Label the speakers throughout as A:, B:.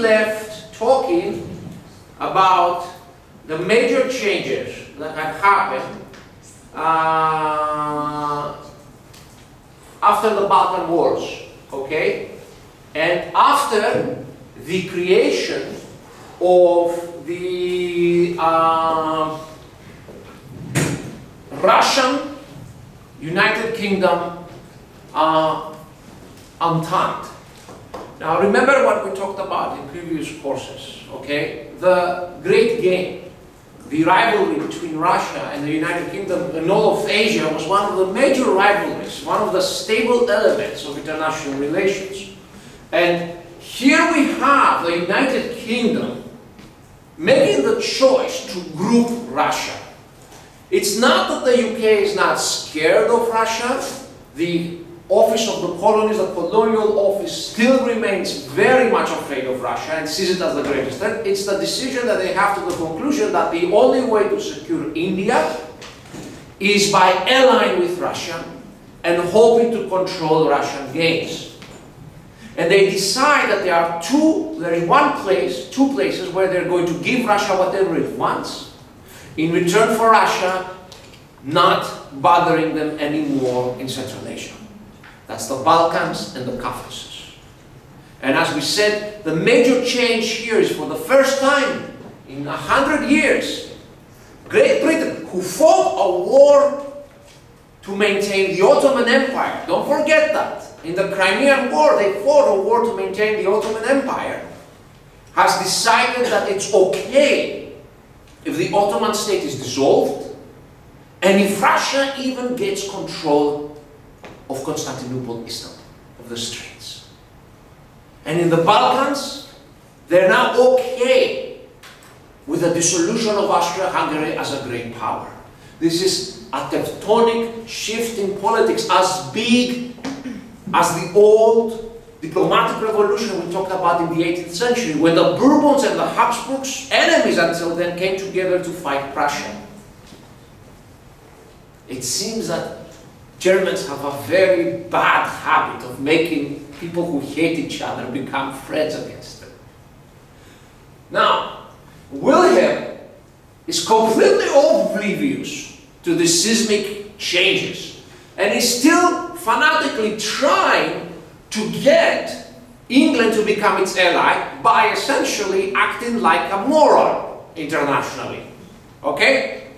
A: left talking about the major changes that had happened uh, after the Balkan Wars, okay? And after the creation of the uh, Russian United Kingdom uh, Entente. Now remember what we talked about in previous courses, okay? The Great Game, the rivalry between Russia and the United Kingdom and all of Asia was one of the major rivalries, one of the stable elements of international relations. And here we have the United Kingdom making the choice to group Russia. It's not that the UK is not scared of Russia. The office of the colonies, the colonial office, still remains very much afraid of Russia and sees it as the greatest threat. It's the decision that they have to the conclusion that the only way to secure India is by allying with Russia and hoping to control Russian gains. And they decide that there are two, there is one place, two places where they're going to give Russia whatever it wants in return for Russia not bothering them anymore in Central Asia. That's the Balkans and the Caucasus. And as we said, the major change here is for the first time in a hundred years, Great Britain, who fought a war to maintain the Ottoman Empire, don't forget that. In the Crimean War, they fought a war to maintain the Ottoman Empire, has decided that it's okay if the Ottoman state is dissolved, and if Russia even gets control of Constantinople, Istanbul, of the Straits. And in the Balkans, they're now okay with the dissolution of Austria-Hungary as a great power. This is a tectonic shift in politics as big as the old diplomatic revolution we talked about in the 18th century, when the Bourbons and the Habsburgs, enemies until then, came together to fight Prussia. It seems that Germans have a very bad habit of making people who hate each other become friends against them. Now, Wilhelm is completely oblivious to the seismic changes and is still fanatically trying to get England to become its ally by essentially acting like a moron internationally. Okay?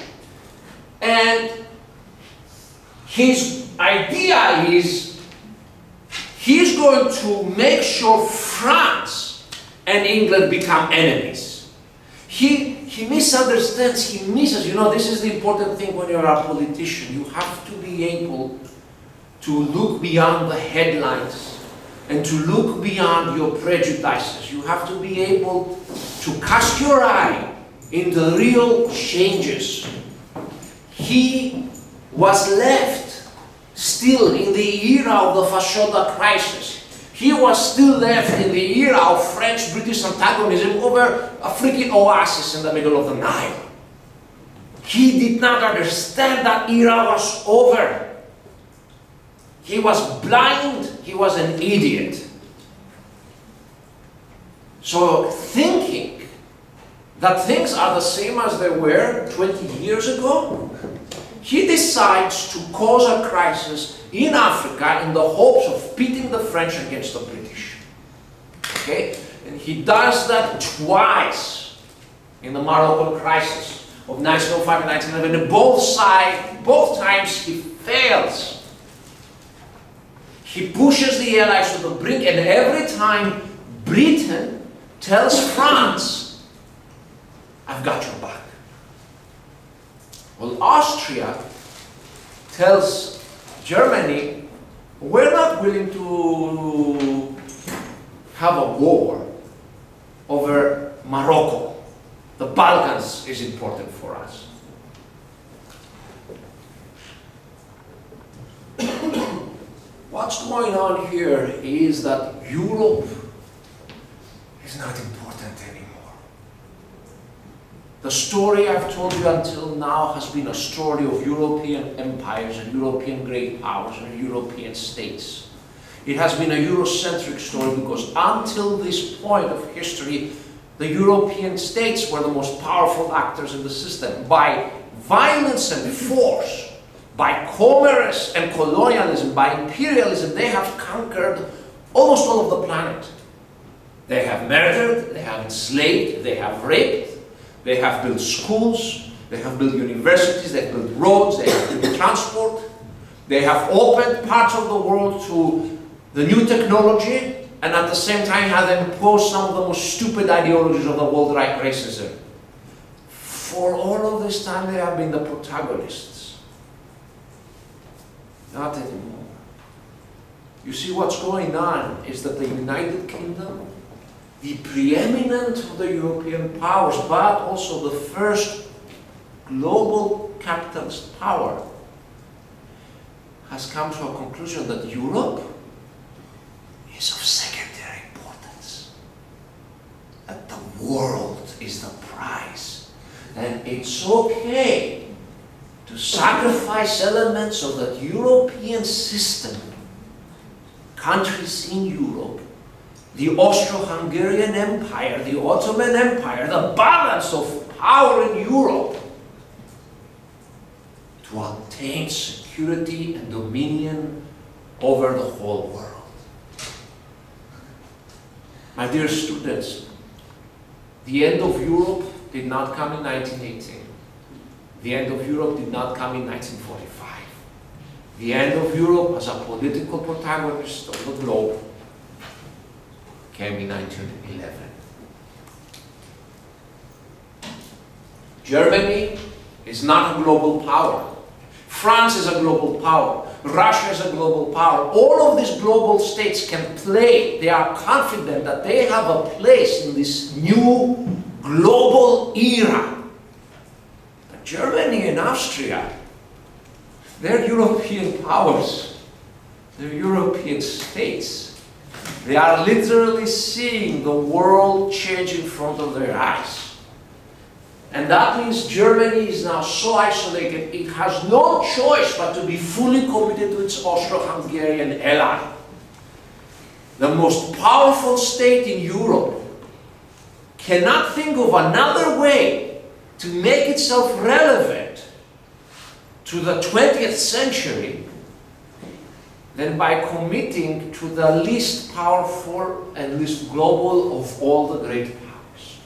A: And his idea is he's going to make sure France and England become enemies. He, he misunderstands, he misses, you know, this is the important thing when you're a politician. You have to be able to look beyond the headlines and to look beyond your prejudices. You have to be able to cast your eye in the real changes. He was left still in the era of the Fashoda crisis. He was still left in the era of French-British antagonism over a freaking oasis in the middle of the Nile. He did not understand that era was over. He was blind, he was an idiot. So thinking that things are the same as they were 20 years ago he decides to cause a crisis in Africa in the hopes of pitting the French against the British. Okay? And he does that twice in the Moroccan crisis of 1905 and 1911. And both sides, both times he fails. He pushes the Allies to the brink and every time Britain tells France, I've got your back. Well, Austria tells Germany, we're not willing to have a war over Morocco. The Balkans is important for us. What's going on here is that Europe is not important anymore. The story I've told you until now has been a story of European empires and European great powers and European states. It has been a Eurocentric story because until this point of history, the European states were the most powerful actors in the system. By violence and force, by commerce and colonialism, by imperialism, they have conquered almost all of the planet. They have murdered, they have enslaved, they have raped, they have built schools, they have built universities, they have built roads, they have built transport. They have opened parts of the world to the new technology and at the same time have imposed some of the most stupid ideologies of the world, like racism. For all of this time, they have been the protagonists. Not anymore. You see, what's going on is that the United Kingdom, the preeminent of the European powers, but also the first global capitalist power, has come to a conclusion that Europe is of secondary importance. That the world is the prize. And it's okay to sacrifice elements of that European system, countries in Europe, the Austro-Hungarian Empire, the Ottoman Empire, the balance of power in Europe to obtain security and dominion over the whole world. My dear students, the end of Europe did not come in 1918. The end of Europe did not come in 1945. The end of Europe as a political protagonist of the globe came in 1911. Germany is not a global power. France is a global power. Russia is a global power. All of these global states can play. They are confident that they have a place in this new global era. But Germany and Austria, they're European powers. They're European states. They are literally seeing the world change in front of their eyes. And that means Germany is now so isolated, it has no choice but to be fully committed to its Austro-Hungarian ally. The most powerful state in Europe cannot think of another way to make itself relevant to the 20th century than by committing to the least powerful and least global of all the great powers.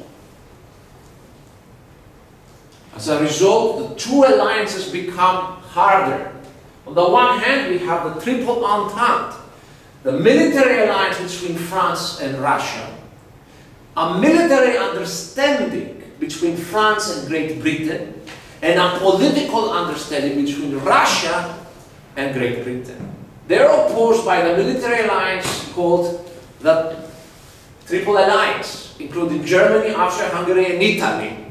A: As a result, the two alliances become harder. On the one hand, we have the Triple Entente, the military alliance between France and Russia, a military understanding between France and Great Britain, and a political understanding between Russia and Great Britain. They're opposed by the military alliance called the Triple Alliance, including Germany, Austria-Hungary, and Italy.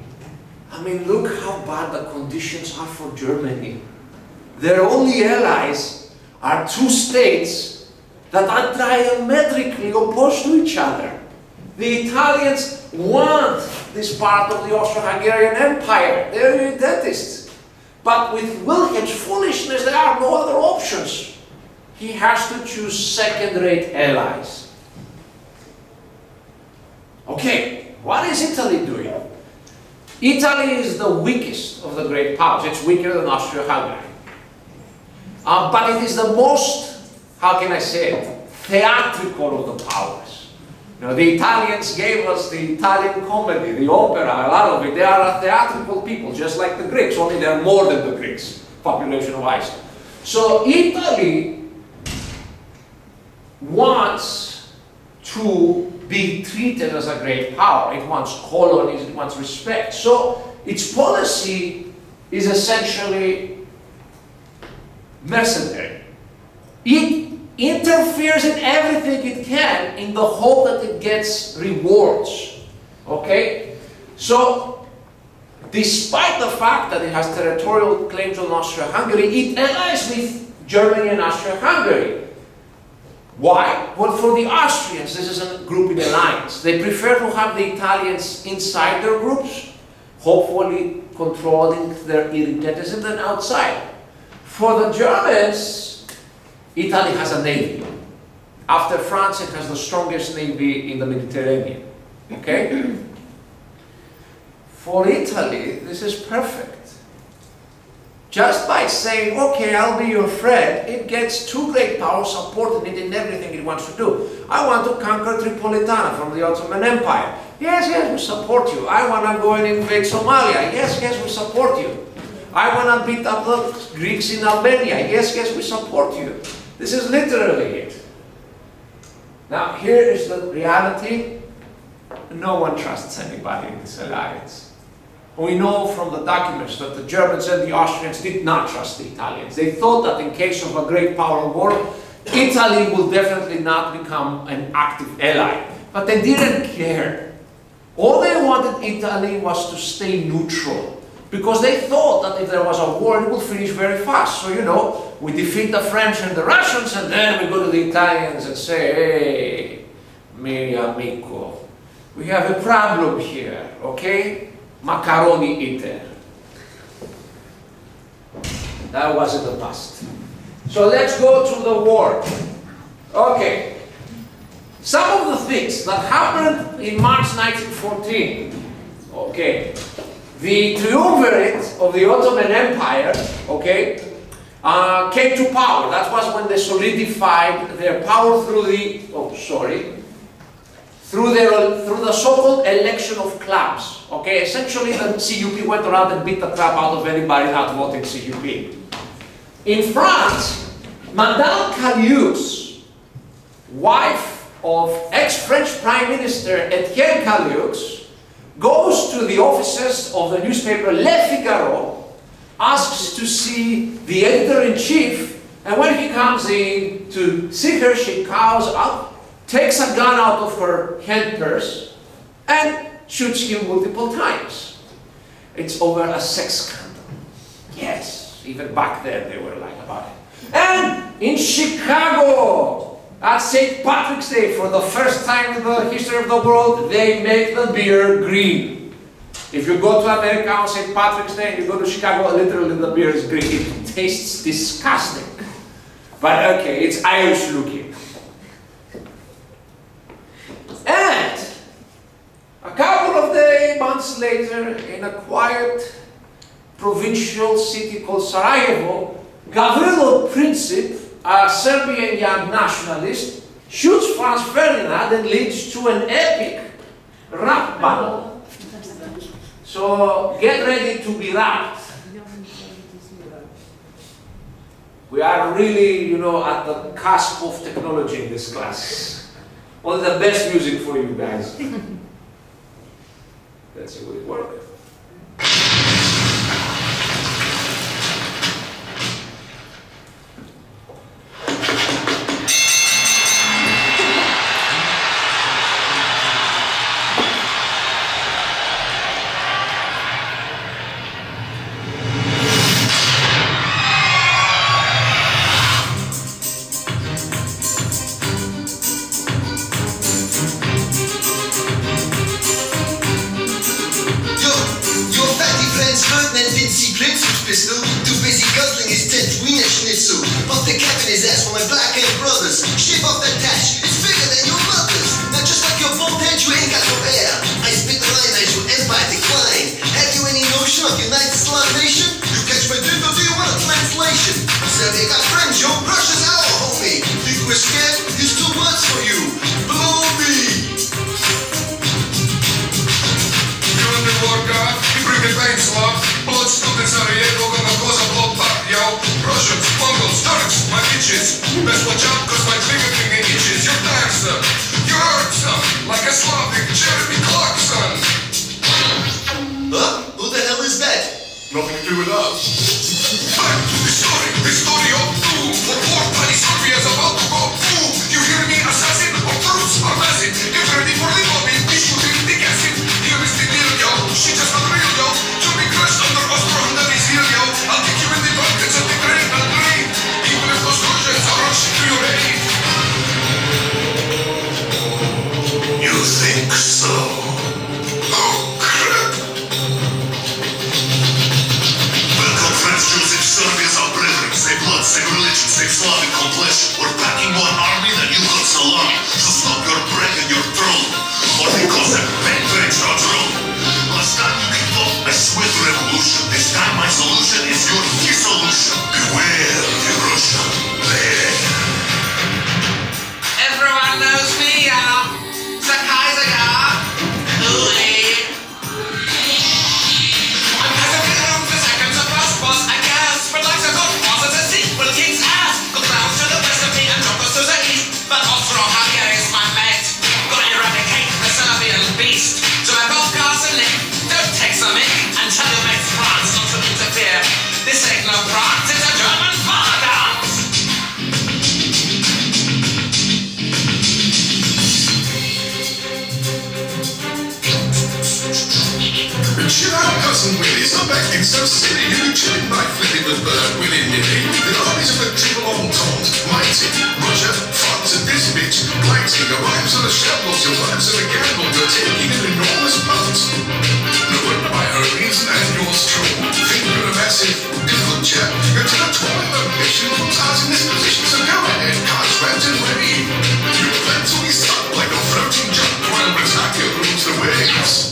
A: I mean, look how bad the conditions are for Germany. Their only allies are two states that are diametrically opposed to each other. The Italians want this part of the Austro-Hungarian Empire. They're irredentists. But with Wilhelm's foolishness, there are no other options. He has to choose second-rate allies. Okay, what is Italy doing? Italy is the weakest of the great powers. It's weaker than Austria-Hungary. Uh, but it is the most, how can I say it, theatrical of the powers. You know, the Italians gave us the Italian comedy, the opera, a lot of it. They are a theatrical people, just like the Greeks, only they're more than the Greeks, population-wise. So Italy wants to be treated as a great power. It wants colonies, it wants respect. So its policy is essentially mercenary. It interferes in everything it can in the hope that it gets rewards. Okay? So, despite the fact that it has territorial claims on Austria-Hungary, it allies with Germany and Austria-Hungary. Why? Well, for the Austrians, this is a group in alliance. They prefer to have the Italians inside their groups, hopefully controlling their irredentism than outside. For the Germans, Italy has a navy. After France, it has the strongest navy in the Mediterranean. Okay? For Italy, this is perfect. Just by saying, okay, I'll be your friend, it gets two great powers supporting it in everything it wants to do. I want to conquer Tripolitania from the Ottoman Empire. Yes, yes, we support you. I want to go and invade Somalia. Yes, yes, we support you. I want to beat up the Greeks in Albania. Yes, yes, we support you. This is literally it. Now, here is the reality. No one trusts anybody in this alliance. We know from the documents that the Germans and the Austrians did not trust the Italians. They thought that in case of a great power war, Italy will definitely not become an active ally. But they didn't care. All they wanted Italy was to stay neutral. Because they thought that if there was a war, it would finish very fast. So, you know, we defeat the French and the Russians, and then we go to the Italians and say, hey, mi amico, we have a problem here, okay? Macaroni eater. That was in the past. So let's go to the war. Okay. Some of the things that happened in March 1914, okay, the triumvirate of the Ottoman Empire, okay, uh, came to power. That was when they solidified their power through the, oh, sorry, through, their, through the so-called election of clubs. Okay, essentially the CUP went around and beat the crap out of anybody not voting CUP. In France, Madame Caillaux, wife of ex-French Prime Minister Etienne Caillaux, goes to the offices of the newspaper Le Figaro, asks to see the editor-in-chief, and when he comes in to see her, she cows up takes a gun out of her hand purse and shoots him multiple times. It's over a sex scandal. Yes, even back then they were like about it. And in Chicago, at St. Patrick's Day, for the first time in the history of the world, they make the beer green. If you go to America on St. Patrick's Day you go to Chicago, literally the beer is green. It tastes disgusting. But okay, it's Irish looking. And a couple of days, months later, in a quiet provincial city called Sarajevo, Gavrilo Princip, a Serbian young nationalist, shoots Franz Ferdinand and leads to an epic rap battle. So get ready to be rapped. We are really, you know, at the cusp of technology in this class. Well, the best music for you guys. Let's see will it work.
B: Fuck you, sorry, Historio! Mighty, Russia, France and this bitch, blighting arrives on a shambles, your lives are a gamble, you're taking an enormous punt. No wonder my homies and yours true think you're a massive, difficult chap. You're the of mission puts us in this position, so go ahead, wrapped and ready. Your plans will be stuck like a floating junk while Britannia rules the waves.
C: Empire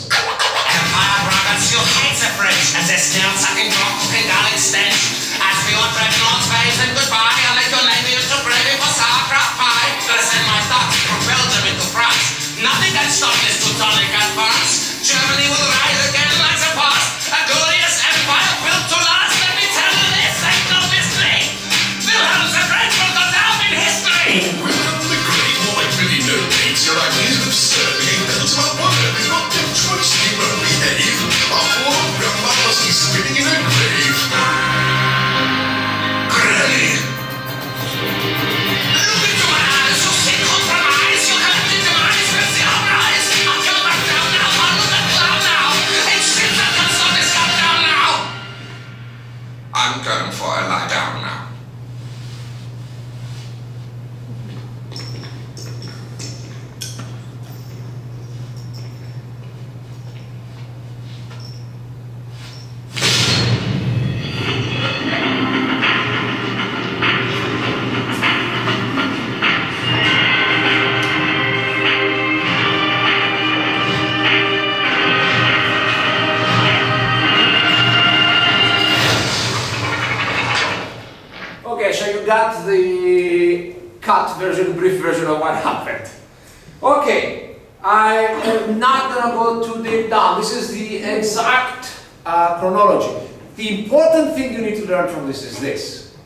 A: exact uh, chronology. The important thing you need to learn from this is this.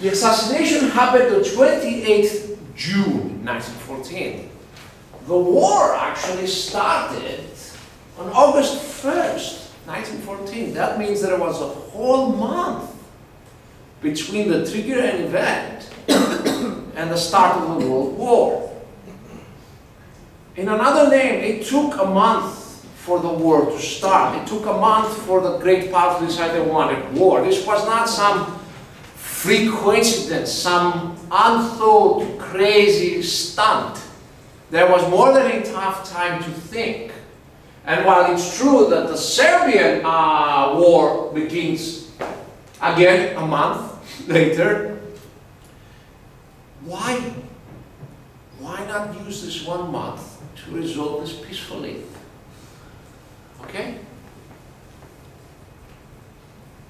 A: The assassination happened on 28th June 1914. The war actually started on August 1st, 1914. That means there was a whole month between the triggering event and the start of the World War. In another name, it took a month for the war to start. It took a month for the great powers to decide they wanted war. This was not some freak coincidence, some unthought, crazy stunt. There was more than enough time to think. And while it's true that the Serbian uh, war begins Again, a month later. Why? Why not use this one month to resolve this peacefully? Okay?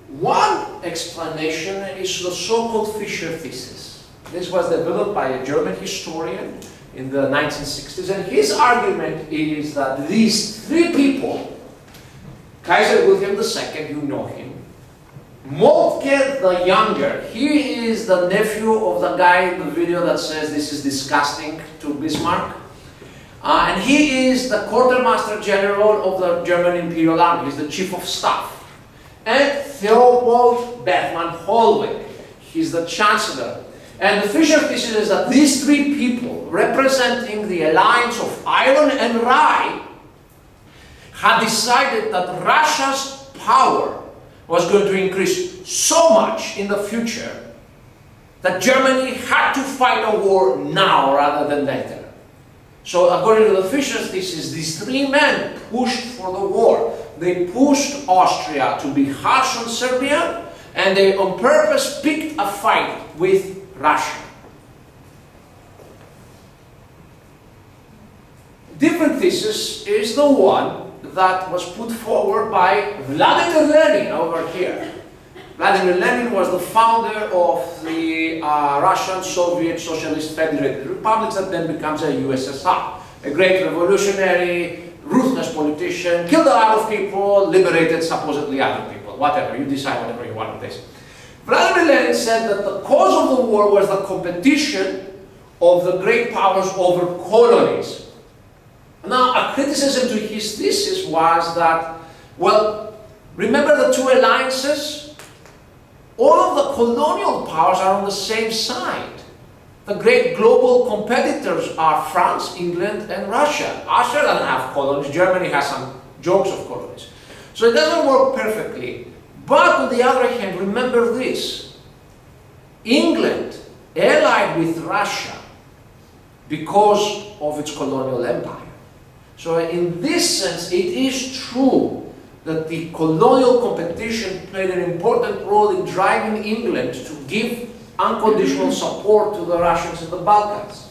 A: One explanation is the so-called Fischer thesis. This was developed by a German historian in the 1960s, and his argument is that these three people, Kaiser Wilhelm II, you know him, Moltke the Younger, he is the nephew of the guy in the video that says this is disgusting to Bismarck. Uh, and he is the quartermaster general of the German Imperial Army, he's the chief of staff. And Theobald Bethmann Hollweg, he's the chancellor. And the Fischer thesis is that these three people, representing the alliance of Iron and Rye, had decided that Russia's power was going to increase so much in the future that Germany had to fight a war now rather than later. So according to the Fischer's thesis, these three men pushed for the war. They pushed Austria to be harsh on Serbia, and they on purpose picked a fight with Russia. Different thesis is the one that was put forward by Vladimir Lenin over here. Vladimir Lenin was the founder of the uh, Russian Soviet Socialist Federated Republics that then becomes a USSR. A great revolutionary, ruthless politician, killed a lot of people, liberated supposedly other people, whatever, you decide whatever you want with this. Vladimir Lenin said that the cause of the war was the competition of the great powers over colonies. Now, a criticism to his thesis was that, well, remember the two alliances? All of the colonial powers are on the same side. The great global competitors are France, England, and Russia. Austria doesn't have colonies. Germany has some jokes of colonies. So it doesn't work perfectly. But on the other hand, remember this. England allied with Russia because of its colonial empire. So in this sense, it is true that the colonial competition played an important role in driving England to give unconditional support to the Russians in the Balkans.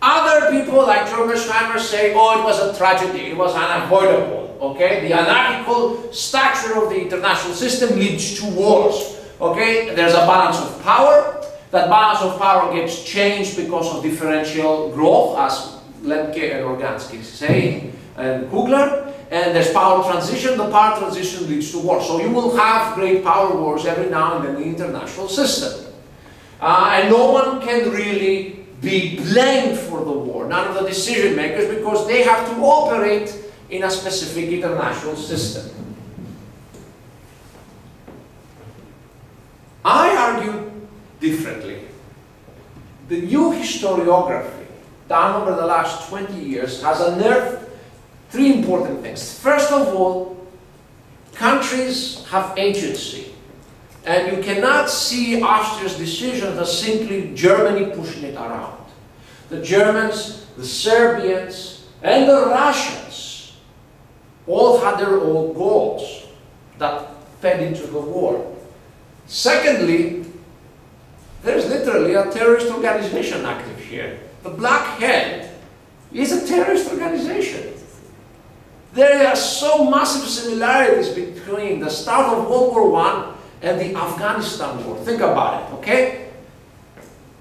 A: Other people like George Schreiber say, oh, it was a tragedy, it was unavoidable, okay? The anarchical structure of the international system leads to wars, okay? There's a balance of power. That balance of power gets changed because of differential growth, as Lemke and Organski say, and Kugler. And there's power transition, the power transition leads to war. So you will have great power wars every now and then in the international system. Uh, and no one can really be blamed for the war, none of the decision makers, because they have to operate in a specific international system. I argue differently. The new historiography done over the last 20 years has unearthed three important things. First of all, countries have agency. And you cannot see Austria's decision as simply Germany pushing it around. The Germans, the Serbians, and the Russians all had their own goals that fed into the war. Secondly, there's literally a terrorist organization active here. The Black Hand is a terrorist organization. There are so massive similarities between the start of World War I and the Afghanistan war. Think about it, okay?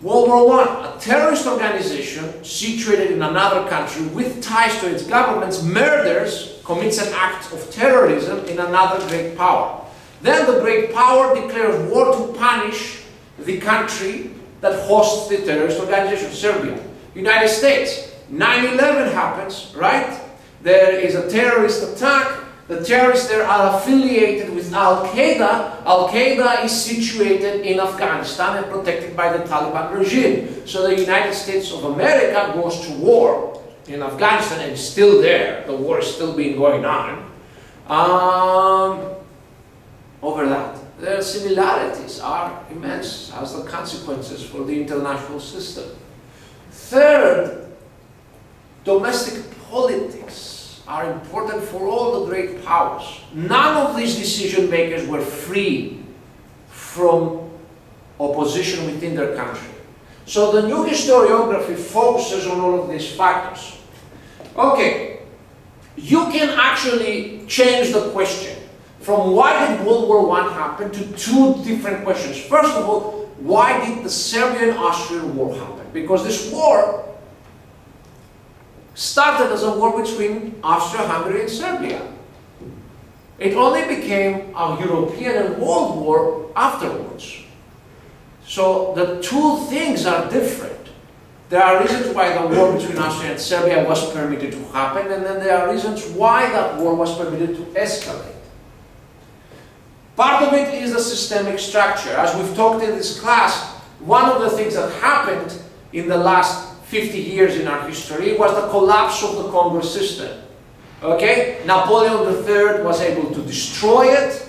A: World War I, a terrorist organization situated in another country with ties to its governments murders, commits an act of terrorism in another great power. Then the great power declares war to punish the country that hosts the terrorist organization, Serbia. United States, 9-11 happens, right? There is a terrorist attack, the terrorists there are affiliated with Al-Qaeda. Al-Qaeda is situated in Afghanistan and protected by the Taliban regime. So the United States of America goes to war in Afghanistan and is still there. The war is still being going on. Um, over that. The similarities are immense as the consequences for the international system. Third, domestic politics are important for all the great powers. None of these decision makers were free from opposition within their country. So the new historiography focuses on all of these factors. Okay, you can actually change the question from why did World War I happen to two different questions. First of all, why did the Serbian-Austrian War happen? Because this war started as a war between Austria-Hungary and Serbia. It only became a European and world war afterwards. So the two things are different. There are reasons why the war between Austria and Serbia was permitted to happen, and then there are reasons why that war was permitted to escalate. Part of it is the systemic structure. As we've talked in this class, one of the things that happened in the last 50 years in our history was the collapse of the Congress system. Okay? Napoleon III was able to destroy it.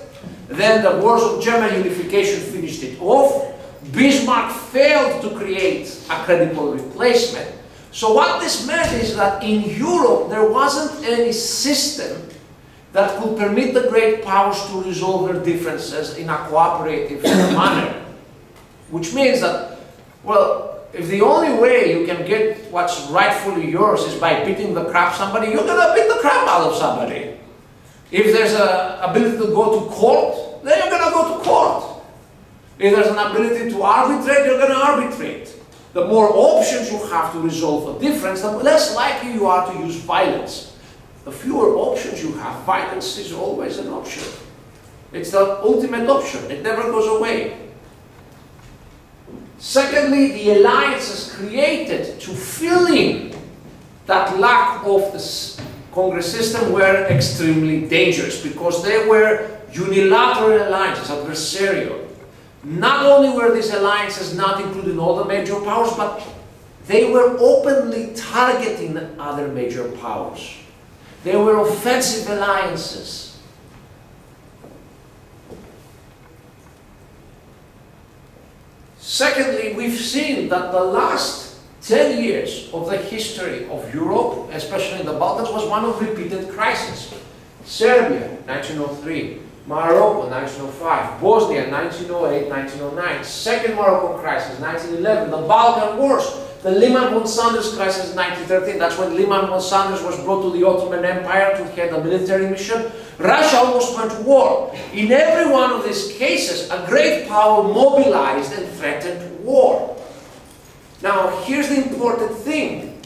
A: Then the wars of German unification finished it off. Bismarck failed to create a credible replacement. So what this meant is that in Europe there wasn't any system that could permit the great powers to resolve their differences in a cooperative manner. Which means that, well, if the only way you can get what's rightfully yours is by beating the crap somebody, you're gonna beat the crap out of somebody. If there's an ability to go to court, then you're gonna go to court. If there's an ability to arbitrate, you're gonna arbitrate. The more options you have to resolve a difference, the less likely you are to use violence. The fewer options you have, violence is always an option. It's the ultimate option. It never goes away. Secondly, the alliances created to fill in that lack of the Congress system were extremely dangerous because they were unilateral alliances, adversarial. Not only were these alliances not including all the major powers, but they were openly targeting other major powers. They were offensive alliances. Secondly, we've seen that the last 10 years of the history of Europe, especially in the Balkans, was one of repeated crises. Serbia, 1903. Morocco, 1905. Bosnia, 1908, 1909. Second Moroccan crisis, 1911. The Balkan Wars. The Liman Sanders crisis, 1913. That's when Liman Sanders was brought to the Ottoman Empire to head a military mission. Russia almost went to war. In every one of these cases, a great power mobilized and threatened war. Now, here's the important thing.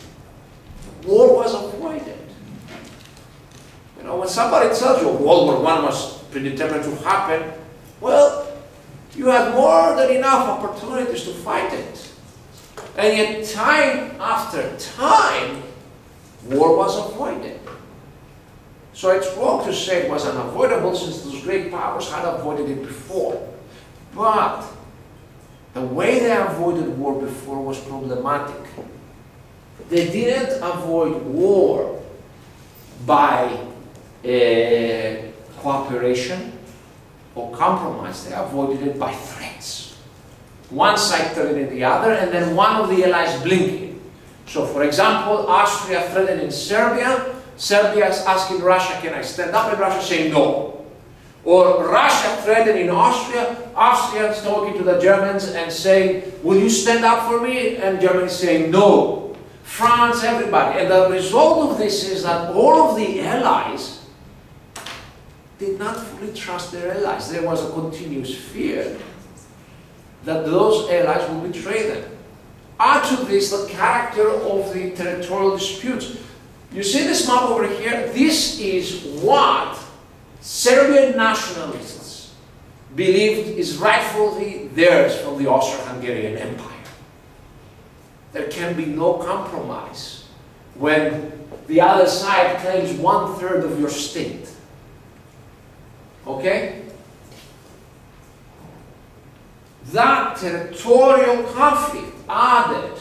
A: War was avoided. You know, when somebody tells you World War I was predetermined to happen, well, you had more than enough opportunities to fight it. And yet, time after time, war was avoided. So it's wrong to say it was unavoidable since those great powers had avoided it before. But the way they avoided war before was problematic. They didn't avoid war by uh, cooperation or compromise. They avoided it by threats. One side threatening the other, and then one of the allies blinking. So, for example, Austria threatening Serbia, Serbia is asking Russia, can I stand up? And Russia saying no. Or Russia threatening Austria, Austria is talking to the Germans and saying, will you stand up for me? And Germany saying no. France, everybody. And the result of this is that all of the allies did not fully trust their allies. There was a continuous fear that those allies would betray them. Add to this the character of the territorial disputes. You see this map over here? This is what Serbian nationalists believed is rightfully theirs from the Austro-Hungarian Empire. There can be no compromise when the other side claims one-third of your state. Okay? That territorial conflict added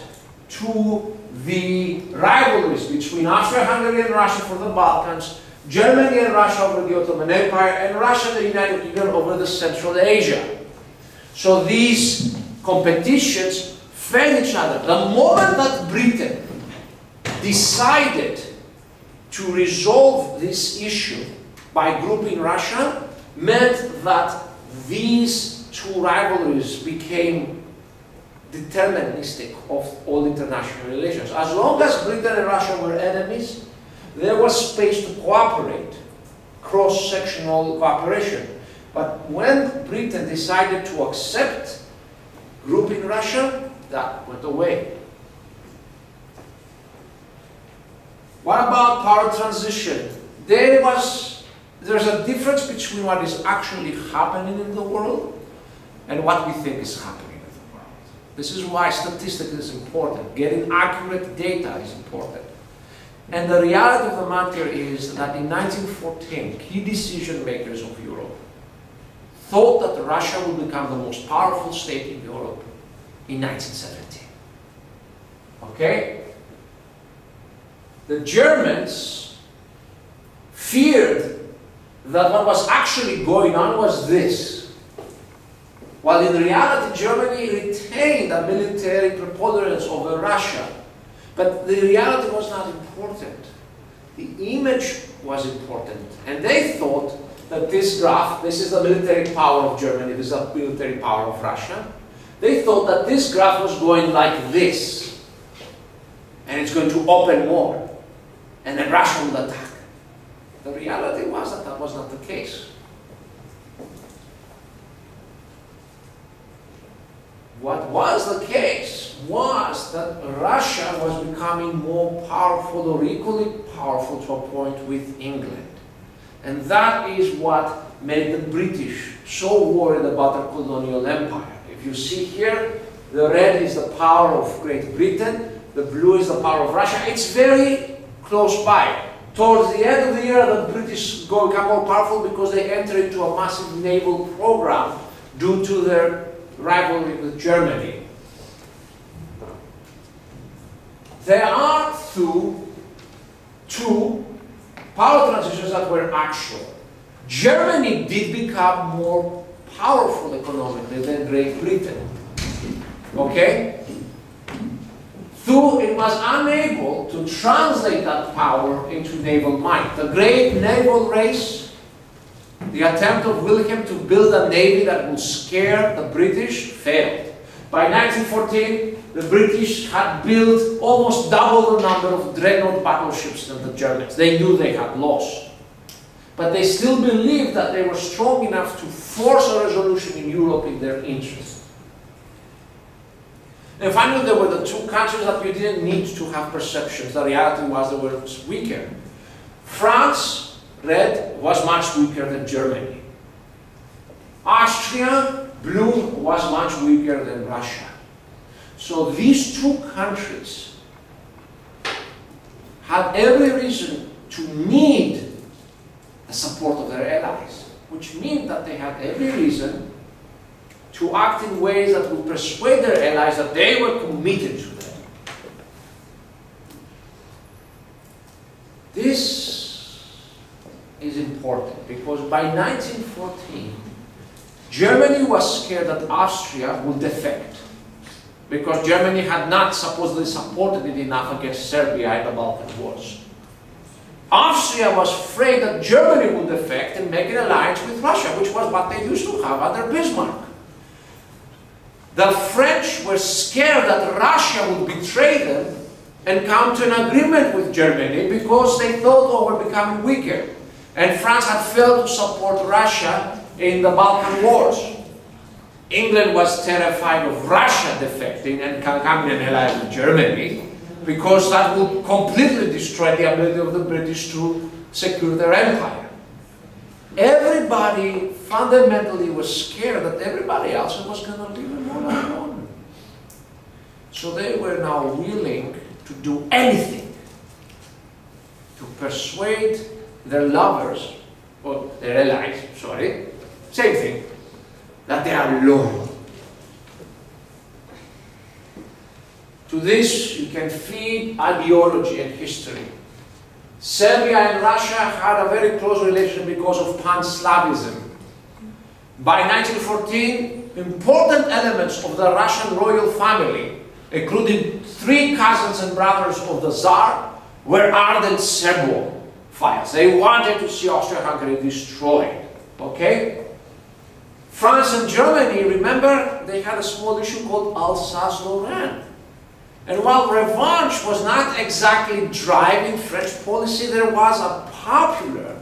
A: to the rivalries between Austria-Hungary and Russia for the Balkans, Germany and Russia over the Ottoman Empire, and Russia and the United Kingdom over the Central Asia. So these competitions fed each other. The moment that Britain decided to resolve this issue by grouping Russia, meant that these two rivalries became deterministic of all international relations. As long as Britain and Russia were enemies, there was space to cooperate, cross-sectional cooperation. But when Britain decided to accept grouping Russia, that went away. What about power transition? There was, there's a difference between what is actually happening in the world and what we think is happening. This is why statistics is important. Getting accurate data is important. And the reality of the matter is that in 1914, key decision makers of Europe thought that Russia would become the most powerful state in Europe in 1917. Okay? The Germans feared that what was actually going on was this. While in reality, Germany retained a military preponderance over Russia. But the reality was not important. The image was important. And they thought that this graph, this is the military power of Germany, this is the military power of Russia. They thought that this graph was going like this. And it's going to open more. And then Russia will attack. The reality was that that was not the case. What was the case was that Russia was becoming more powerful or equally powerful to a point with England. And that is what made the British so worried about the colonial empire. If you see here, the red is the power of Great Britain, the blue is the power of Russia. It's very close by. Towards the end of the year, the British become more powerful because they enter into a massive naval program due to their rivalry with Germany. There are two, two power transitions that were actual. Germany did become more powerful economically than Great Britain. Okay? Though it was unable to translate that power into naval might. The great naval race, the attempt of Wilhelm to build a navy that would scare the British, failed. By 1914, the British had built almost double the number of dreadnought battleships than the Germans. They knew they had lost. But they still believed that they were strong enough to force a resolution in Europe in their interest. And finally, there were the two countries that you didn't need to have perceptions. The reality was they were weaker. France, red, was much weaker than Germany. Austria, blue, was much weaker than Russia. So these two countries had every reason to need the support of their allies, which meant that they had every reason to act in ways that would persuade their allies that they were committed to them. This is important because by 1914, Germany was scared that Austria would defect because Germany had not supposedly supported it enough against Serbia in the Balkan Wars. Austria was afraid that Germany would defect and make an alliance with Russia, which was what they used to have under Bismarck. The French were scared that Russia would betray them and come to an agreement with Germany because they thought they were becoming weaker. And France had failed to support Russia in the Balkan Wars. England was terrified of Russia defecting and becoming an ally with Germany because that would completely destroy the ability of the British to secure their empire. Everybody fundamentally was scared that everybody else was going to leave them all alone. So they were now willing to do anything to persuade their lovers, oh, or their allies, sorry, same thing, that they are loyal. To this, you can feed ideology and history. Serbia and Russia had a very close relation because of pan-Slavism. By 1914, important elements of the Russian royal family, including three cousins and brothers of the Tsar, were ardent They wanted to see Austria-Hungary destroyed. Okay? France and Germany, remember, they had a small issue called Alsace-Lorraine. And while revanche was not exactly driving French policy, there was a popular,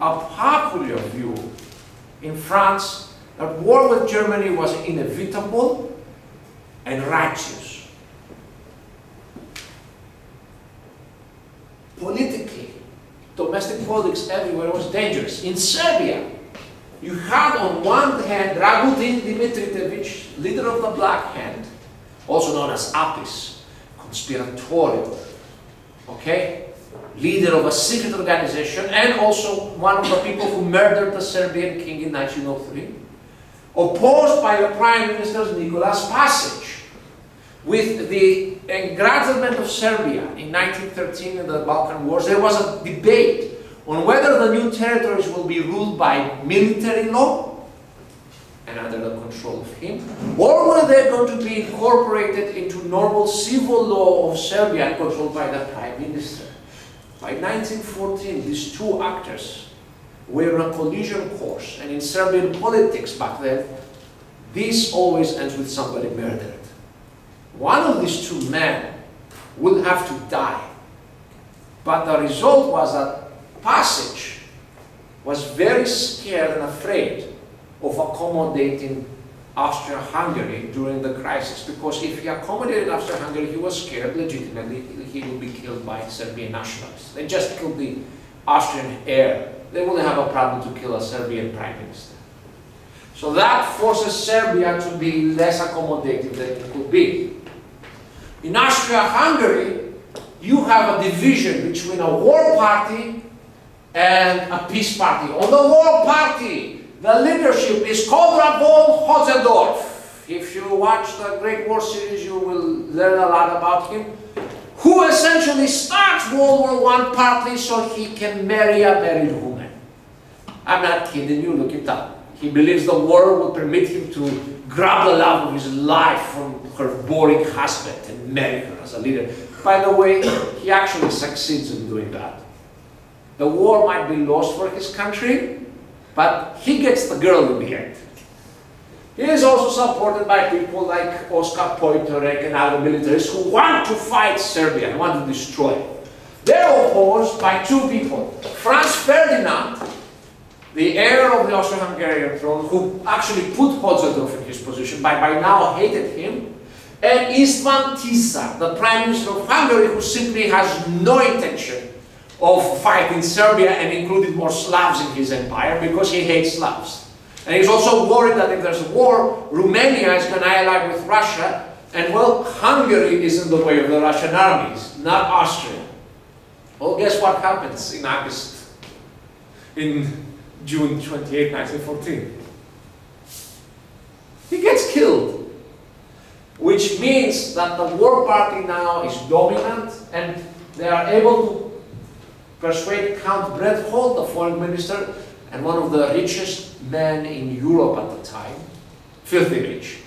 A: a popular view in France that war with Germany was inevitable and righteous. Politically, domestic politics everywhere was dangerous. In Serbia, you had on one hand Dragutin Dimitrijević, leader of the Black Hand, also known as Apis, conspiratorial, okay? Leader of a secret organization and also one of the people who murdered the Serbian king in 1903. Opposed by the Prime Minister Nicolas Pasic. With the engraftment of Serbia in 1913 in the Balkan Wars, there was a debate on whether the new territories will be ruled by military law and under the control of him, or were they going to be incorporated into normal civil law of Serbia and controlled by the prime minister? By 1914, these two actors were on a collision course, and in Serbian politics back then, this always ends with somebody murdered. One of these two men will have to die. But the result was that Pasic was very scared and afraid of accommodating Austria-Hungary during the crisis because if he accommodated Austria-Hungary, he was scared legitimately he would be killed by Serbian nationalists. They just killed the Austrian heir. They wouldn't have a problem to kill a Serbian prime minister. So that forces Serbia to be less accommodating than it could be. In Austria-Hungary, you have a division between a war party and a peace party. On the war party, the leadership is Conrad von Hötzendorf. If you watch the Great War series, you will learn a lot about him. Who essentially starts World War I partly so he can marry a married woman. I'm not kidding you, look it up. He believes the war will permit him to grab the love of his life from her boring husband and marry her as a leader. By the way, he actually succeeds in doing that. The war might be lost for his country, but he gets the girl in the end. He is also supported by people like Oskar Potiorek and other militaries who want to fight Serbia and want to destroy it. They're opposed by two people. Franz Ferdinand, the heir of the Austro-Hungarian throne, who actually put Hötzendorf in his position, but by now hated him, and Istvan Tisza, the Prime Minister of Hungary, who simply has no intention of fighting Serbia and included more Slavs in his empire because he hates Slavs. And he's also worried that if there's a war, Romania is going to ally with Russia, and well, Hungary is in the way of the Russian armies, not Austria. Well, guess what happens in August, in June 28, 1914? He gets killed, which means that the war party now is dominant, and they are able to persuade Count Berchtold, the foreign minister, and one of the richest men in Europe at the time, filthy rich,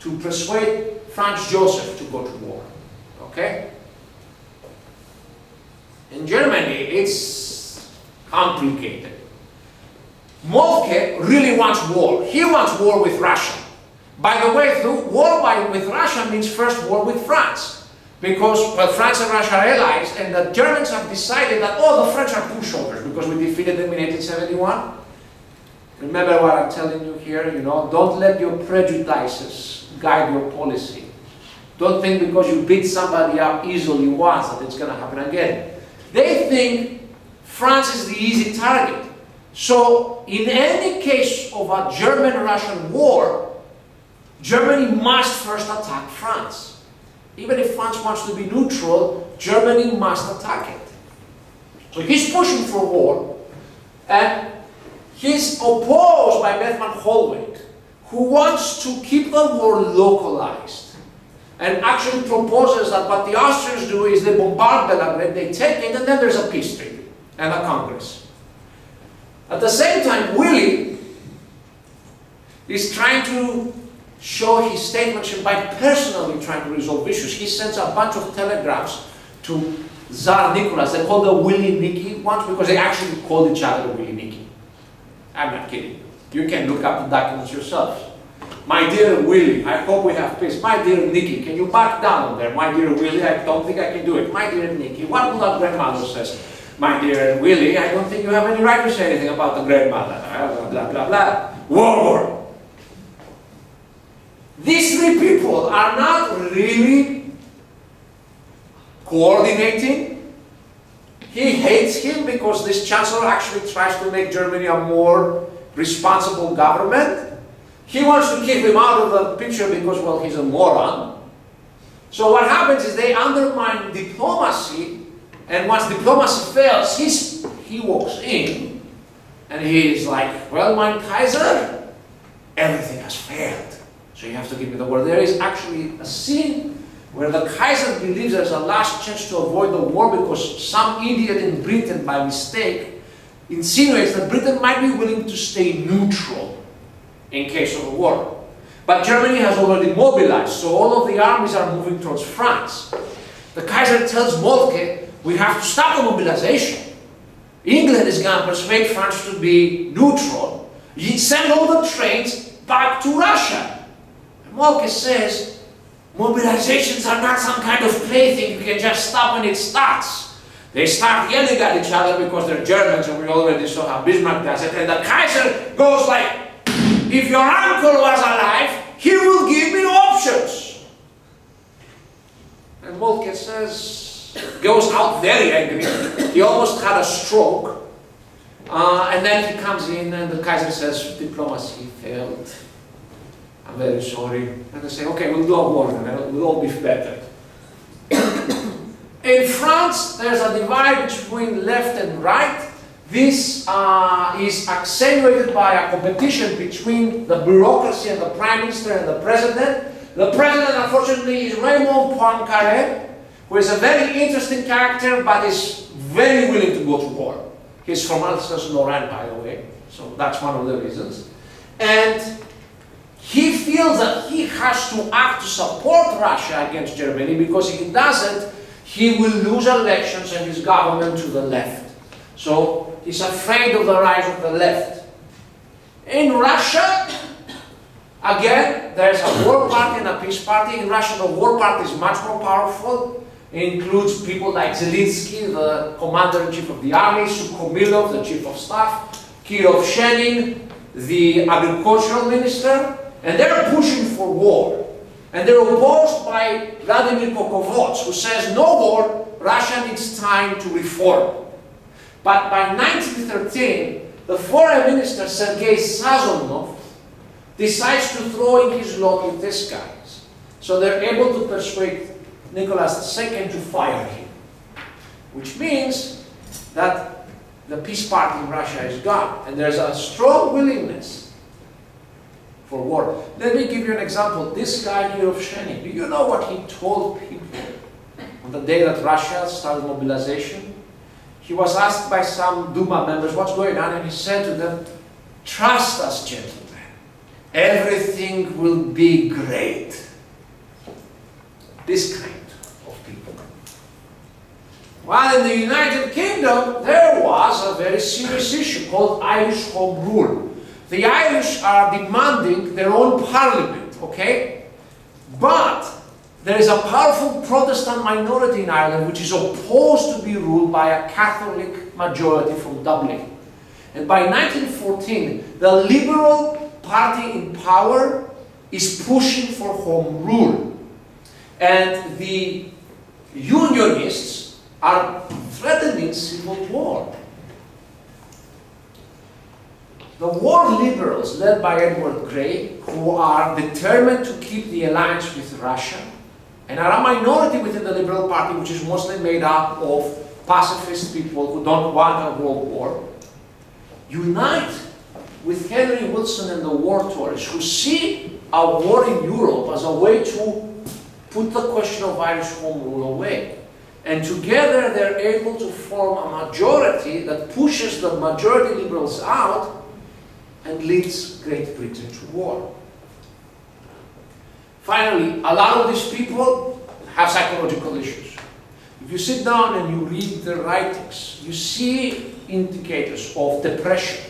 A: to persuade Franz Joseph to go to war. Okay? In Germany, it's complicated. Moltke really wants war. He wants war with Russia. By the way, war by, with Russia means first war with France. Because well, France and Russia are allies, and the Germans have decided that, oh, the French are pushovers because we defeated them in 1871. Remember what I'm telling you here, you know, don't let your prejudices guide your policy. Don't think because you beat somebody up easily once that it's going to happen again. They think France is the easy target. So, in any case of a German-Russian war, Germany must first attack France. Even if France wants to be neutral, Germany must attack it. So he's pushing for war, and he's opposed by Bethmann Hollweg, who wants to keep the war localized, and actually proposes that what the Austrians do is they bombard Belgrade, they take it, and then there's a peace treaty and a congress. At the same time, Willie is trying to show his statesmanship by personally trying to resolve issues. He sends a bunch of telegrams to Tsar Nicholas. They call the Willy Nicky ones because they actually called each other Willy Nicky. I'm not kidding. You can look up the documents yourselves. My dear Willie, I hope we have peace. My dear Nicky, can you back down there? My dear Willie, I don't think I can do it. My dear Nicky, what will our grandmother says? My dear Willy, I don't think you have any right to say anything about the grandmother. Ah, blah, blah, blah, blah. War, war. These three people are not really coordinating. He hates him because this chancellor actually tries to make Germany a more responsible government. He wants to keep him out of the picture because, well, he's a moron. So what happens is they undermine diplomacy, and once diplomacy fails, he's, he walks in, and he's like, well, mein Kaiser, everything has failed. So you have to give me the word. There is actually a scene where the Kaiser believes there's a last chance to avoid the war because some idiot in Britain, by mistake, insinuates that Britain might be willing to stay neutral in case of a war. But Germany has already mobilized, so all of the armies are moving towards France. The Kaiser tells Moltke, we have to stop the mobilization. England is going to persuade France to be neutral. You send all the trains back to Russia. Moltke says, mobilizations are not some kind of plaything you can just stop when it starts. They start yelling at each other because they're Germans and we already saw how Bismarck does it. And the Kaiser goes like, if your uncle was alive, he will give me options. And Moltke says, goes out very angry. He almost had a stroke. Uh, and then he comes in and the Kaiser says, diplomacy failed. I'm very sorry. And they say, okay, we'll do a war and we'll all be better. In France, there's a divide between left and right. This uh, is accentuated by a competition between the bureaucracy and the prime minister and the president. The president, unfortunately, is Raymond Poincaré, who is a very interesting character, but is very willing to go to war. He's from Alsace-Lorraine, by the way. So that's one of the reasons. And he feels that he has to act to support Russia against Germany because if he doesn't, he will lose elections and his government to the left. So he's afraid of the rise of the left. In Russia, again, there's a war party and a peace party. In Russia, the war party is much more powerful. Includes people like Zelensky, the commander-in-chief of the army, Sukhomlinov, the chief of staff, Krivoshein, the agricultural minister, and they're pushing for war. And they're opposed by Vladimir Kokovtsov, who says, no war, Russia needs time to reform. But by 1913, the foreign minister, Sergei Sazonov, decides to throw in his lot with these guys. So they're able to persuade Nicholas II to fire him. Which means that the peace party in Russia is gone. And there's a strong willingness for war. Let me give you an example. This guy Krivoshein, do you know what he told people on the day that Russia started mobilization? He was asked by some Duma members what's going on, and he said to them, Trust us, gentlemen. Everything will be great. This kind of. While in the United Kingdom, there was a very serious issue called Irish Home Rule. The Irish are demanding their own parliament, okay? But there is a powerful Protestant minority in Ireland which is opposed to be ruled by a Catholic majority from Dublin. And by 1914, the Liberal Party in power is pushing for home rule. And the Unionists are threatening civil war. The war liberals, led by Edward Grey, who are determined to keep the alliance with Russia, and are a minority within the Liberal Party, which is mostly made up of pacifist people who don't want a world war, unite with Henry Wilson and the war Tories who see a war in Europe as a way to put the question of Irish home rule away. And together they're able to form a majority that pushes the majority liberals out and leads Great Britain to war. Finally, a lot of these people have psychological issues. If you sit down and you read their writings, you see indicators of depression.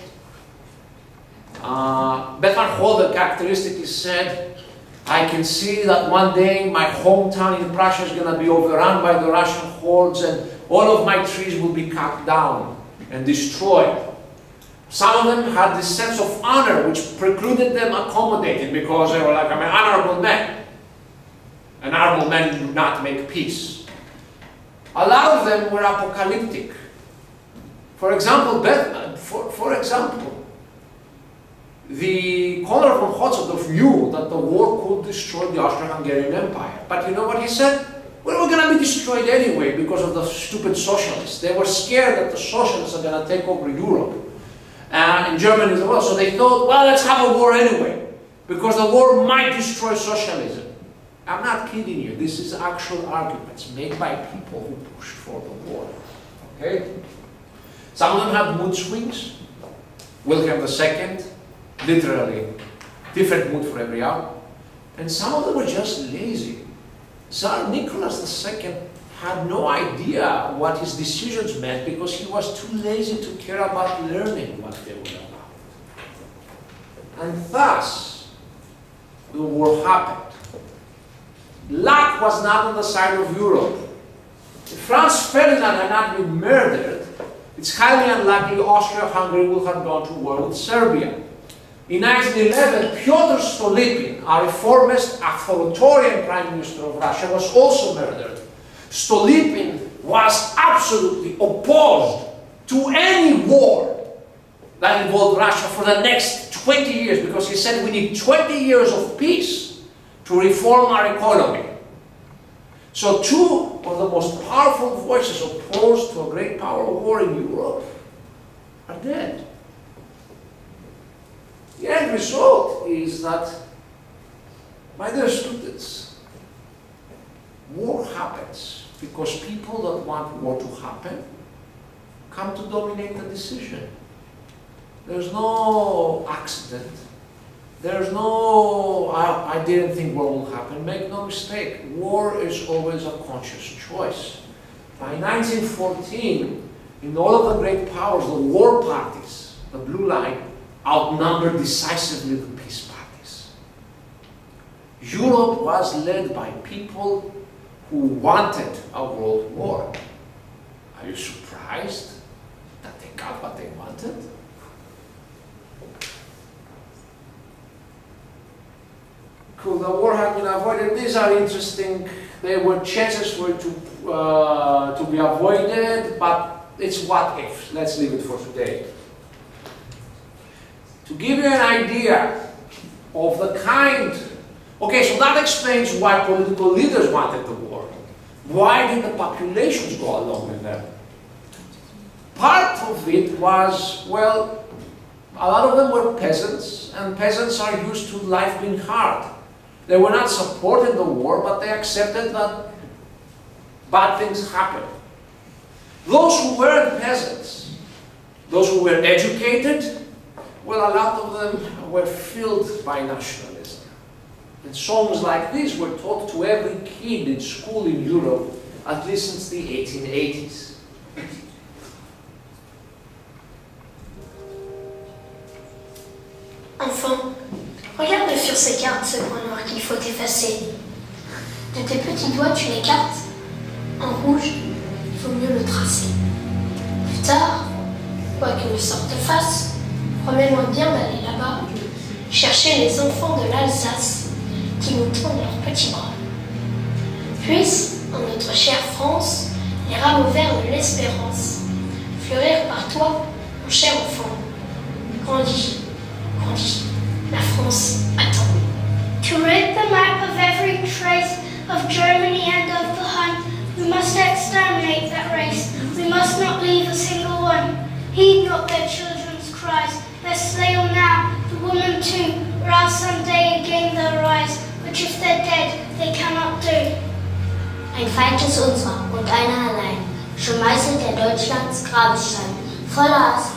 A: Uh, Bethmann Hollweg characteristically said, I can see that one day my hometown in Prussia is going to be overrun by the Russian hordes and all of my trees will be cut down and destroyed. Some of them had this sense of honor which precluded them accommodating because they were like, I'm an honorable man. An honorable man do not make peace. A lot of them were apocalyptic. For example, Beth, uh, for, for example, the Conrad von Hötzendorf knew that the war could destroy the Austro-Hungarian Empire. But you know what he said? Well, we're going to be destroyed anyway because of the stupid socialists. They were scared that the socialists are going to take over Europe. Uh, and in Germany as well. So they thought, well, let's have a war anyway. Because the war might destroy socialism. I'm not kidding you. This is actual arguments made by people who pushed for the war. Okay? Some of them have mood swings. Wilhelm II, literally, different mood for every hour. And some of them were just lazy. Tsar Nicholas II had no idea what his decisions meant because he was too lazy to care about learning what they were about. And thus, the war happened. Luck was not on the side of Europe. If Franz Ferdinand had not been murdered, it's highly unlikely Austria-Hungary would have gone to war with Serbia. In 1911, Pyotr Stolypin, a reformist authoritarian prime minister of Russia, was also murdered. Stolypin was absolutely opposed to any war that involved Russia for the next 20 years because he said we need 20 years of peace to reform our economy. So two of the most powerful voices opposed to a great power war in Europe are dead. The end result is that, by dear students, war happens because people that want war to happen come to dominate the decision. There's no accident. There's no, I, I didn't think war will happen. Make no mistake, war is always a conscious choice. By 1914, in all of the great powers, the war parties, the blue line, outnumbered decisively the peace parties. Europe was led by people who wanted a world war. Are you surprised that they got what they wanted? Could the war have been avoided? These are interesting. There were chances for to, uh, to be avoided, but it's what if. Let's leave it for today. To give you an idea of the kind, okay, so that explains why political leaders wanted the war. Why did the populations go along with them? Part of it was, well, a lot of them were peasants, and peasants are used to life being hard. They were not supporting the war, but they accepted that bad things happen. Those who weren't peasants, those who were educated, well, a lot of them were filled by nationalism. And songs like this were taught to every kid in school in Europe, at least since the 1880s.
D: Enfant, regarde sur ces cartes ce point noir qu'il faut effacer. De tes petits doigts, tu l'écartes. En rouge, il faut mieux le tracer. Plus tard, quoi que sort te fasse, promets-moi bien d'aller là-bas, chercher les enfants de l'Alsace qui nous tendent leurs petits bras. Puisse, en notre chère France, les rameaux verts de l'espérance fleurir par toi, mon cher enfant. Grandis, grandis, la France attend.
E: To rid the map of every trace of Germany and of the Hun, we must exterminate that race. We must not leave a single one. Heed not their children's cries. Slay all now, the woman too, or else someday again they'll rise. Which if they're dead, they cannot do.
F: Ein Feind ist unserer und einer allein. Schon meißelt der Deutschlands Grabstein. Voller Hass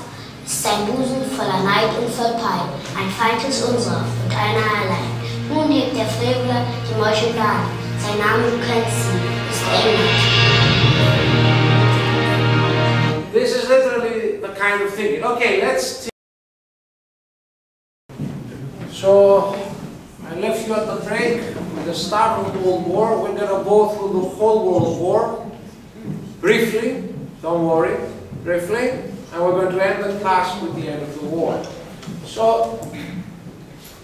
F: ist sein Busen voller Neid und voll Pein. Ein Feind ist unserer und einer allein. Nun hebt der Freveler die Meucheln an. Sein Name, du kennst ihn, ist England.
A: This is literally the kind of thinking. Okay, let's. So, I left you at the break with the start of the World War. We're going to go through the whole World War briefly. Don't worry, briefly, and we're going to end the class with the end of the war. So,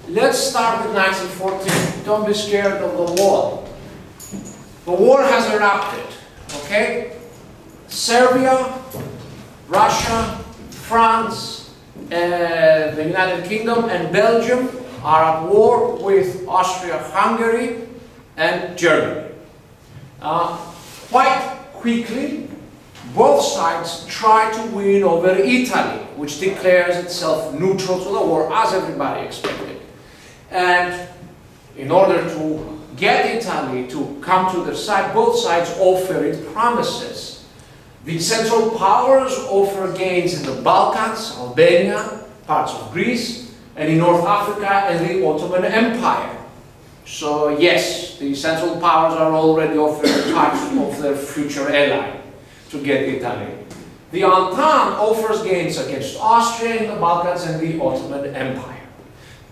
A: let's start with 1914. Don't be scared of the war. The war has erupted. Okay, Serbia, Russia, France, uh, the United Kingdom, and Belgium are at war with Austria-Hungary and Germany. Uh, quite quickly, both sides try to win over Italy, which declares itself neutral to the war, as everybody expected. And in order to get Italy to come to their side, both sides offer it promises. The Central Powers offer gains in the Balkans, Albania, parts of Greece, and in North Africa and the Ottoman Empire. So yes, the Central Powers are already offering parts of their future ally to get Italy. The Entente offers gains against Austria in the Balkans and the Ottoman Empire.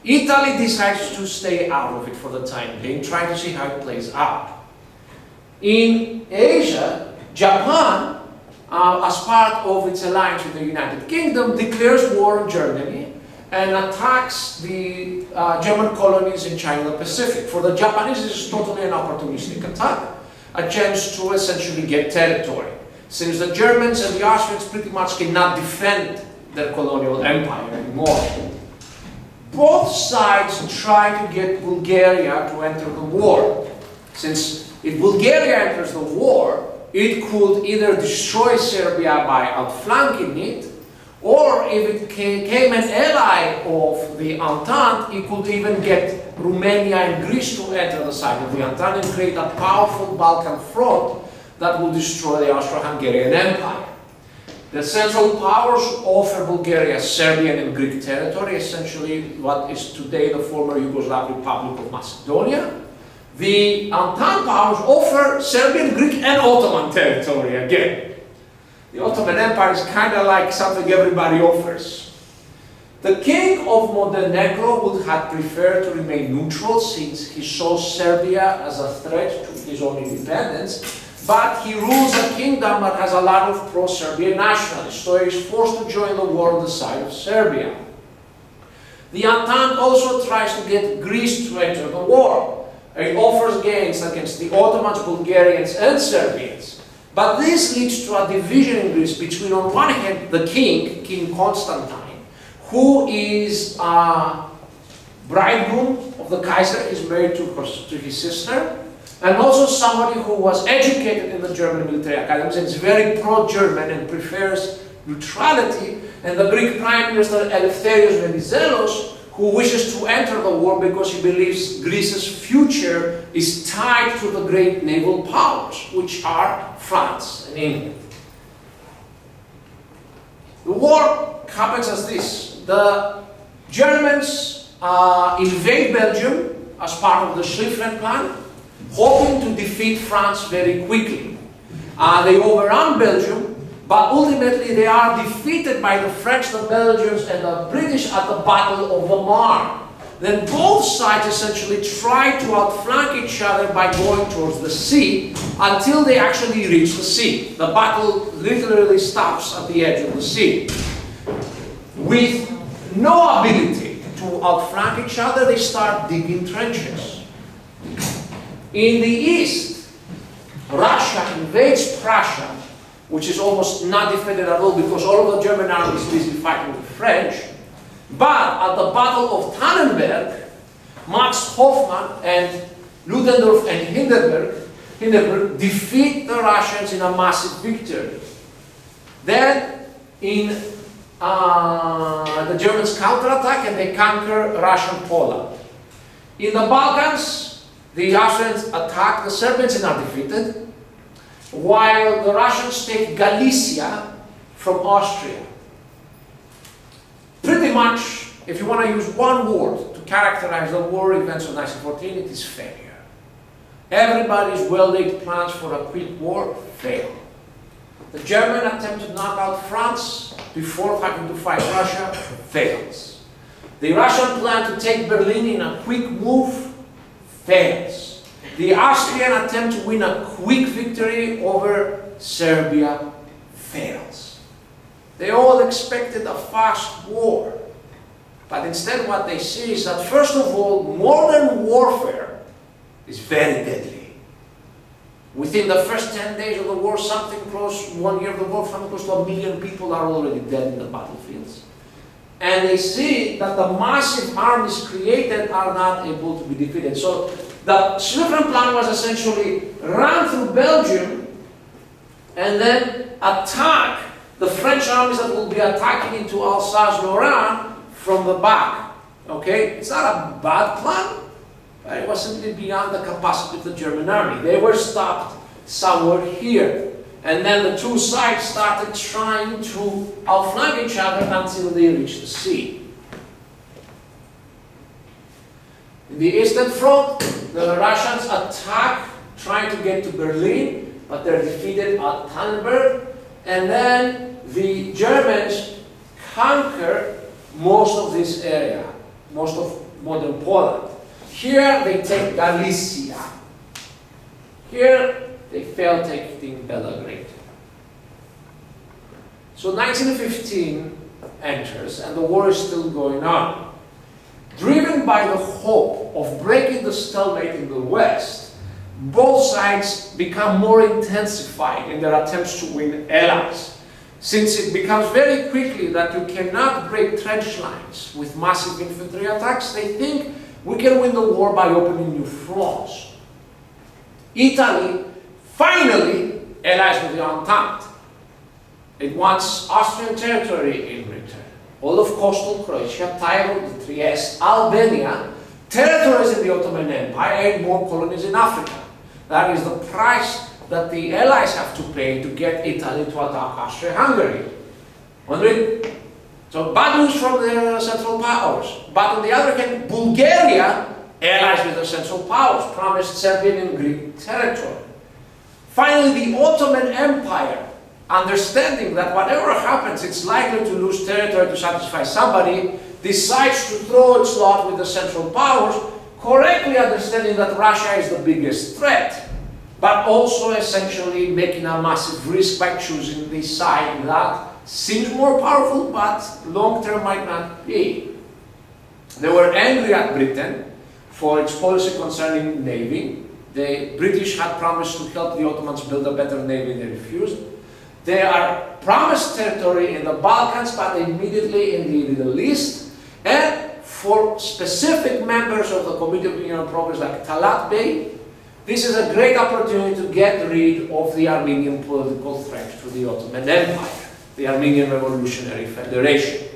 A: Italy decides to stay out of it for the time being, trying to see how it plays out. In Asia, Japan, uh, as part of its alliance with the United Kingdom, declares war on Germany and attacks the uh, German colonies in China Pacific. For the Japanese, this is totally an opportunistic attack, a chance to essentially get territory. Since the Germans and the Austrians pretty much cannot defend their colonial empire anymore. Both sides try to get Bulgaria to enter the war. Since if Bulgaria enters the war, it could either destroy Serbia by outflanking it, or if it became an ally of the Entente, it could even get Romania and Greece to enter the side of the Entente and create a powerful Balkan front that will destroy the Austro-Hungarian Empire. The Central Powers offer Bulgaria Serbian and Greek territory, essentially what is today the former Yugoslav Republic of Macedonia. The Entente powers offer Serbian, Greek, and Ottoman territory again. The Ottoman Empire is kind of like something everybody offers. The king of Montenegro would have preferred to remain neutral since he saw Serbia as a threat to his own independence, but he rules a kingdom that has a lot of pro-Serbian nationalists, so he is forced to join the war on the side of Serbia. The Entente also tries to get Greece to enter the war. It offers gains against the Ottomans, Bulgarians, and Serbians. But this leads to a division in Greece between, on one hand, the king, King Constantine, who is a bridegroom of the Kaiser, is married to, her, to his sister, and also somebody who was educated in the German military academies and is very pro-German and prefers neutrality, and the Greek Prime Minister Eleftherios Venizelos, who wishes to enter the war because he believes Greece's future is tied to the great naval powers, which are France and England. The war happens as this. The Germans uh, invade Belgium as part of the Schlieffen Plan, hoping to defeat France very quickly. Uh, they overrun Belgium, but ultimately they are defeated by the French, the Belgians, and the British at the Battle of the Marne. Then both sides essentially try to outflank each other by going towards the sea until they actually reach the sea. The battle literally stops at the edge of the sea. With no ability to outflank each other, they start digging trenches. In the east, Russia invades Prussia, which is almost not defended at all because all of the German army is busy fighting the French. But at the Battle of Tannenberg, Max Hoffmann and Ludendorff and Hindenburg, Hindenburg defeat the Russians in a massive victory. Then in uh, the Germans counterattack and they conquer Russian Poland. In the Balkans, the Austrians attack the Serbians and are defeated, while the Russians take Galicia from Austria. Pretty much, if you want to use one word to characterize the war events of 1914, it is failure. Everybody's well-laid plans for a quick war fail. The German attempt to knock out France before having to fight Russia fails. The Russian plan to take Berlin in a quick move fails. The Austrian attempt to win a quick victory over Serbia fails. They all expected a fast war. But instead what they see is that first of all, modern warfare is very deadly. Within the first 10 days of the war, something close, one year of the war, something close to a million people are already dead in the battlefields. And they see that the massive armies created are not able to be defeated. So the Schlieffen Plan was essentially run through Belgium and then attack the French armies that will be attacking into Alsace-Lorraine from the back. Okay? It's not a bad plan, but it was simply beyond the capacity of the German army. They were stopped somewhere here. And then the two sides started trying to outflank each other until they reached the sea. In the Eastern Front, the Russians attack, trying to get to Berlin, but they're defeated at Tannenberg. And then the Germans conquer most of this area, most of modern Poland. Here they take Galicia. Here they fail taking Belgrade. So 1915 enters and the war is still going on. Driven by the hope of breaking the stalemate in the West, both sides become more intensified in their attempts to win allies. Since it becomes very quickly that you cannot break trench lines with massive infantry attacks, they think we can win the war by opening new fronts. Italy finally allies with the Entente. It wants Austrian territory in return. All of coastal Croatia, Tyrol, Trieste, Albania, territories in the Ottoman Empire, and more colonies in Africa. That is the price that the Allies have to pay to get Italy to attack Austria-Hungary. So bad news from the Central Powers. But on the other hand, Bulgaria, allies with the Central Powers, promised Serbian and Greek territory. Finally, the Ottoman Empire, understanding that whatever happens, it's likely to lose territory to satisfy somebody, decides to throw its lot with the Central Powers, correctly understanding that Russia is the biggest threat, but also essentially making a massive risk by choosing the side that seems more powerful, but long term might not be. They were angry at Britain for its policy concerning navy. The British had promised to help the Ottomans build a better navy, they refused. They are promised territory in the Balkans, but immediately in the Middle East. And for specific members of the Committee of Union Progress like Talat Bey, this is a great opportunity to get rid of the Armenian political threat to the Ottoman Empire, the Armenian Revolutionary Federation.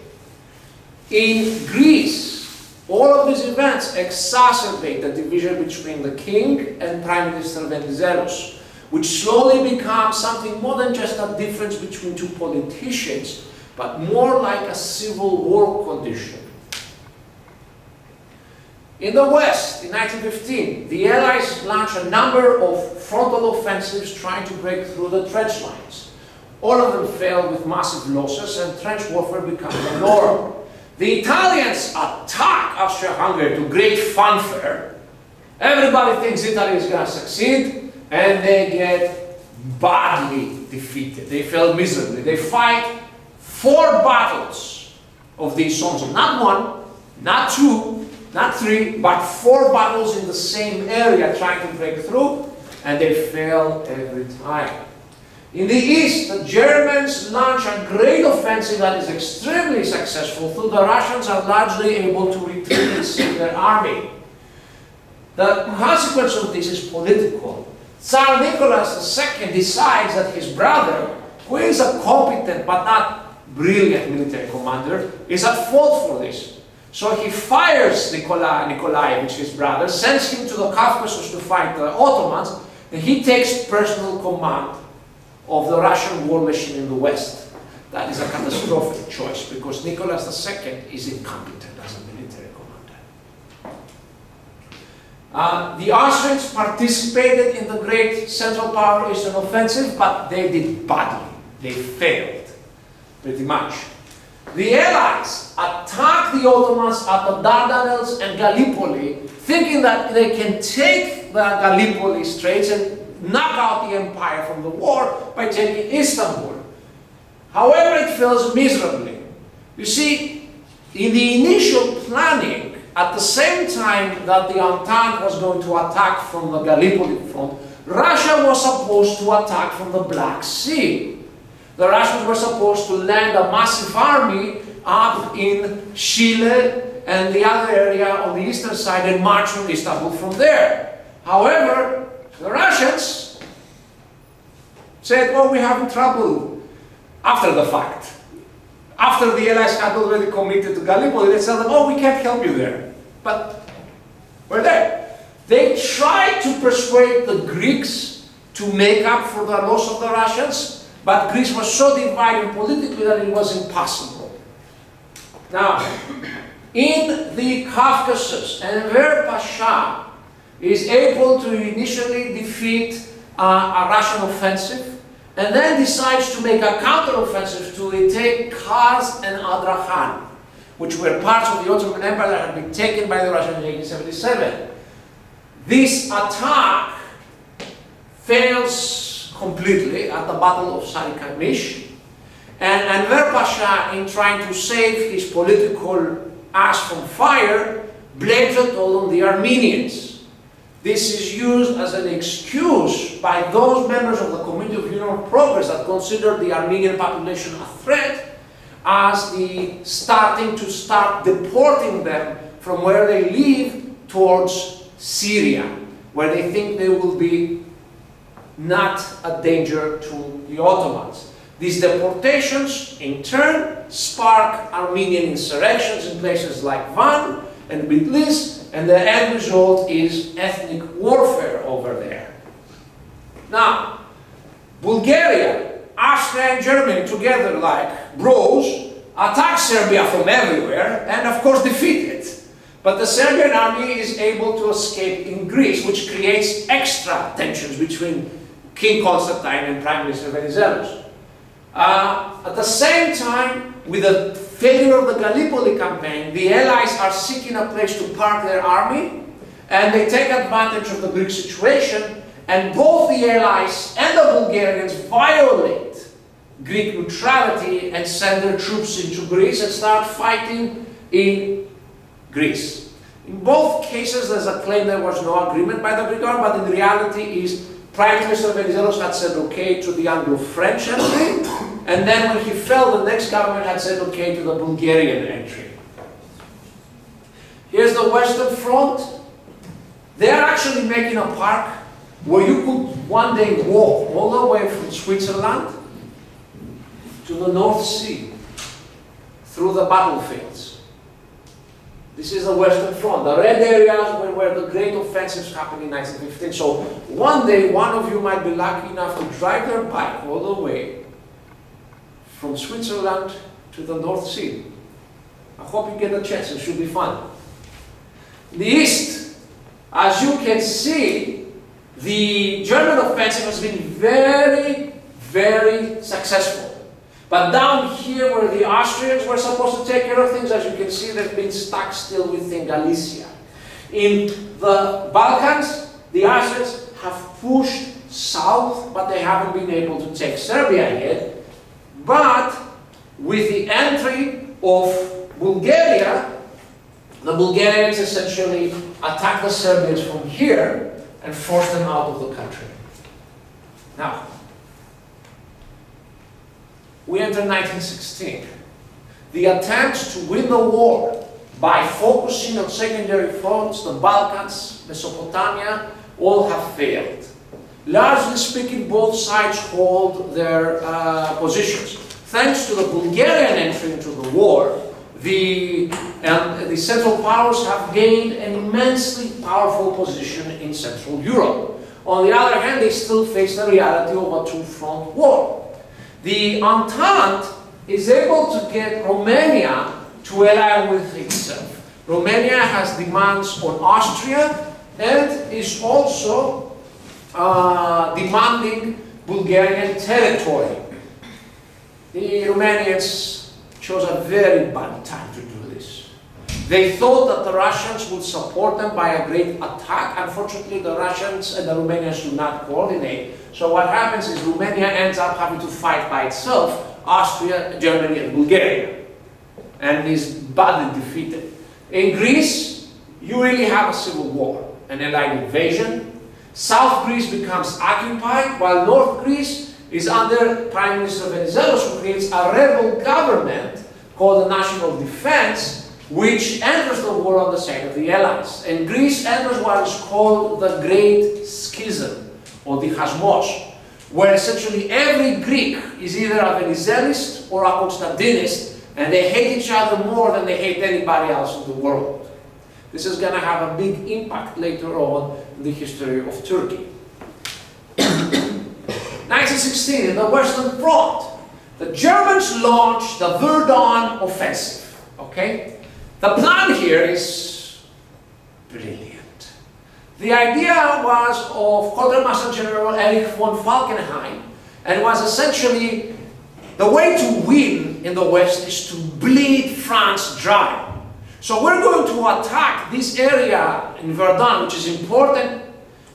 A: In Greece, all of these events exacerbate the division between the king and Prime Minister Venizelos, which slowly becomes something more than just a difference between two politicians, but more like a civil war condition. In the West, in 1915, the Allies launched a number of frontal offensives trying to break through the trench lines. All of them failed with massive losses and trench warfare became the norm. The Italians attack Austria-Hungary to great fanfare. Everybody thinks Italy is going to succeed, and they get badly defeated. They fail miserably. They fight four battles of the Isonzo, not one, not two, not three, but four battles in the same area trying to break through, and they fail every time. In the east, the Germans launch a great offensive that is extremely successful, though the Russians are largely able to retreat and save their army. The consequence of this is political. Tsar Nicholas II decides that his brother, who is a competent but not brilliant military commander, is at fault for this. So he fires Nikolai Nikolaevich, his brother, sends him to the Caucasus to fight the Ottomans, and he takes personal command of the Russian war machine in the West. That is a catastrophic choice because Nicholas II is incompetent as a military commander. Uh, the Austrians participated in the great Central Power Eastern Offensive, but they did badly. They failed, pretty much. The Allies attacked the Ottomans at the Dardanelles and Gallipoli, thinking that they can take the Gallipoli Straits and knock out the empire from the war by taking Istanbul. However, it fails miserably. You see, in the initial planning, at the same time that the Entente was going to attack from the Gallipoli front, Russia was supposed to attack from the Black Sea. The Russians were supposed to land a massive army up in Chile and the other area on the eastern side and march on Istanbul from there. However, the Russians said, well, we're having trouble after the fact. After the Allies had already committed to Gallipoli, they said, oh, we can't help you there. But we're there. They tried to persuade the Greeks to make up for the loss of the Russians, but Greece was so divided politically that it was impossible. Now, in the Caucasus, Enver Pasha is able to initially defeat uh, a Russian offensive and then decides to make a counteroffensive to retake Kars and Ardahan, which were parts of the Ottoman Empire that had been taken by the Russians in 1877. This attack fails completely at the Battle of Sarikamish, and Enver Pasha, in trying to save his political ass from fire, blames it all on the Armenians. This is used as an excuse by those members of the Committee of Union Progress that consider the Armenian population a threat as the starting to start deporting them from where they live towards Syria, where they think they will be not a danger to the Ottomans. These deportations, in turn, spark Armenian insurrections in places like Van and Bitlis, and the end result is ethnic warfare over there. Now, Bulgaria, Austria and Germany together like bros attack Serbia from everywhere and of course defeat it. But the Serbian army is able to escape in Greece, which creates extra tensions between King Constantine and Prime Minister Venizelos. Uh, at the same time, with the failure of the Gallipoli campaign, the Allies are seeking a place to park their army, and they take advantage of the Greek situation, and both the Allies and the Bulgarians violate Greek neutrality and send their troops into Greece and start fighting in Greece. In both cases, there's a claim there was no agreement by the Greek government, but in reality is Prime Minister Venizelos had said okay to the Anglo-French entry, and then when he fell, the next government had said okay to the Bulgarian entry. Here's the Western Front. They're actually making a park where you could one day walk all the way from Switzerland to the North Sea through the battlefields. This is the Western Front. The red areas were where the great offensives happened in 1915. So one day, one of you might be lucky enough to drive your bike all the way from Switzerland to the North Sea. I hope you get a chance. It should be fun. In the East, as you can see, the German offensive has been very, very successful. But down here where the Austrians were supposed to take care of things, as you can see, they've been stuck still within Galicia. In the Balkans, the Austrians have pushed south, but they haven't been able to take Serbia yet. But with the entry of Bulgaria, the Bulgarians essentially attack the Serbians from here and force them out of the country. Now, we enter 1916. The attempts to win the war by focusing on secondary fronts, the Balkans, Mesopotamia, all have failed. Largely speaking, both sides hold their uh, positions. Thanks to the Bulgarian entry into the war, the, um, the Central Powers have gained an immensely powerful position in Central Europe. On the other hand, they still face the reality of a two-front war. The Entente is able to get Romania to ally with itself. Romania has demands on Austria and is also uh, demanding Bulgarian territory. The Romanians chose a very bad time to do. They thought that the Russians would support them by a great attack. Unfortunately, the Russians and the Romanians do not coordinate. So what happens is Romania ends up having to fight by itself, Austria, Germany, and Bulgaria, and is badly defeated. In Greece, you really have a civil war, an allied invasion. South Greece becomes occupied, while North Greece is under Prime Minister Venizelos, who creates a rebel government called the National Defense, which enters the war on the side of the Allies. And Greece enters what is called the Great Schism, or the Hasmos, where essentially every Greek is either a Venizelist or a Constantinist, and they hate each other more than they hate anybody else in the world. This is going to have a big impact later on in the history of Turkey. 1916, in the Western Front, the Germans launched the Verdun Offensive. Okay? The plan here is brilliant. The idea was of Quartermaster General Erich von Falkenhayn and was essentially the way to win in the West is to bleed France dry. So we're going to attack this area in Verdun, which is important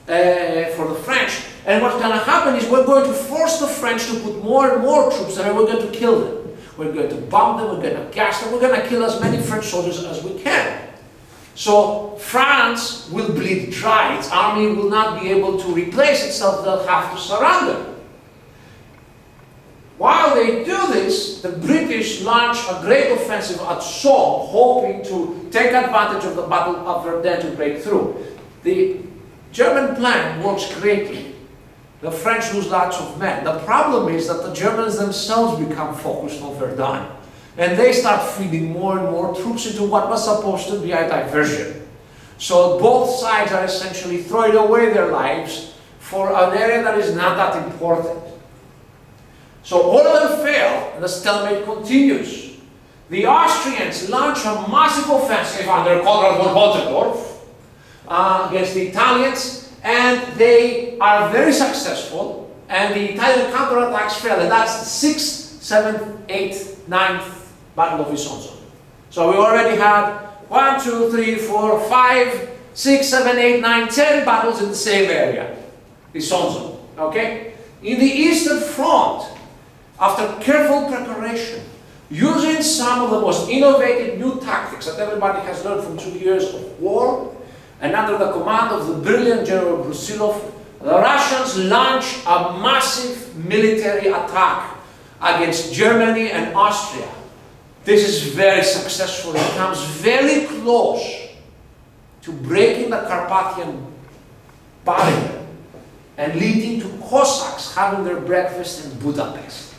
A: uh, for the French. And what's going to happen is we're going to force the French to put more and more troops there and we're going to kill them. We're going to bomb them, we're going to gas them, we're going to kill as many French soldiers as we can. So France will bleed dry. Its army will not be able to replace itself. They'll have to surrender. While they do this, the British launch a great offensive at Somme, hoping to take advantage of the Battle of Verdun to break through. The German plan works greatly. The French lose lots of men. The problem is that the Germans themselves become focused on Verdun. And they start feeding more and more troops into what was supposed to be a diversion. So both sides are essentially throwing away their lives for an area that is not that important. So all of them fail, and the stalemate continues. The Austrians launch a massive offensive under Conrad von Hötzendorf uh, against the Italians, and they are very successful, and the Italian counterattacks fail, and that's the sixth, seventh, eighth, ninth Battle of Isonzo. So we already had one, two, three, four, five, six, seven, eight, nine, ten battles in the same area, Isonzo, okay? In the Eastern Front, after careful preparation, using some of the most innovative new tactics that everybody has learned from two years of war, and under the command of the brilliant General Brusilov, the Russians launch a massive military attack against Germany and Austria. This is very successful. It comes very close to breaking the Carpathian barrier and leading to Cossacks having their breakfast in Budapest.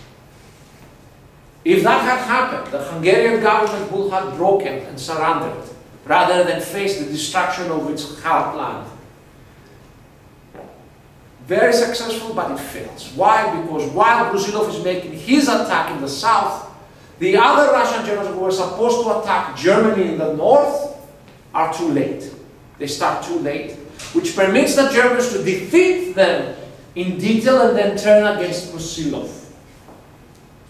A: If that had happened, the Hungarian government would have broken and surrendered rather than face the destruction of its heartland. Very successful, but it fails. Why? Because while Brusilov is making his attack in the south, the other Russian generals who were supposed to attack Germany in the north are too late. They start too late, which permits the Germans to defeat them in detail and then turn against Brusilov.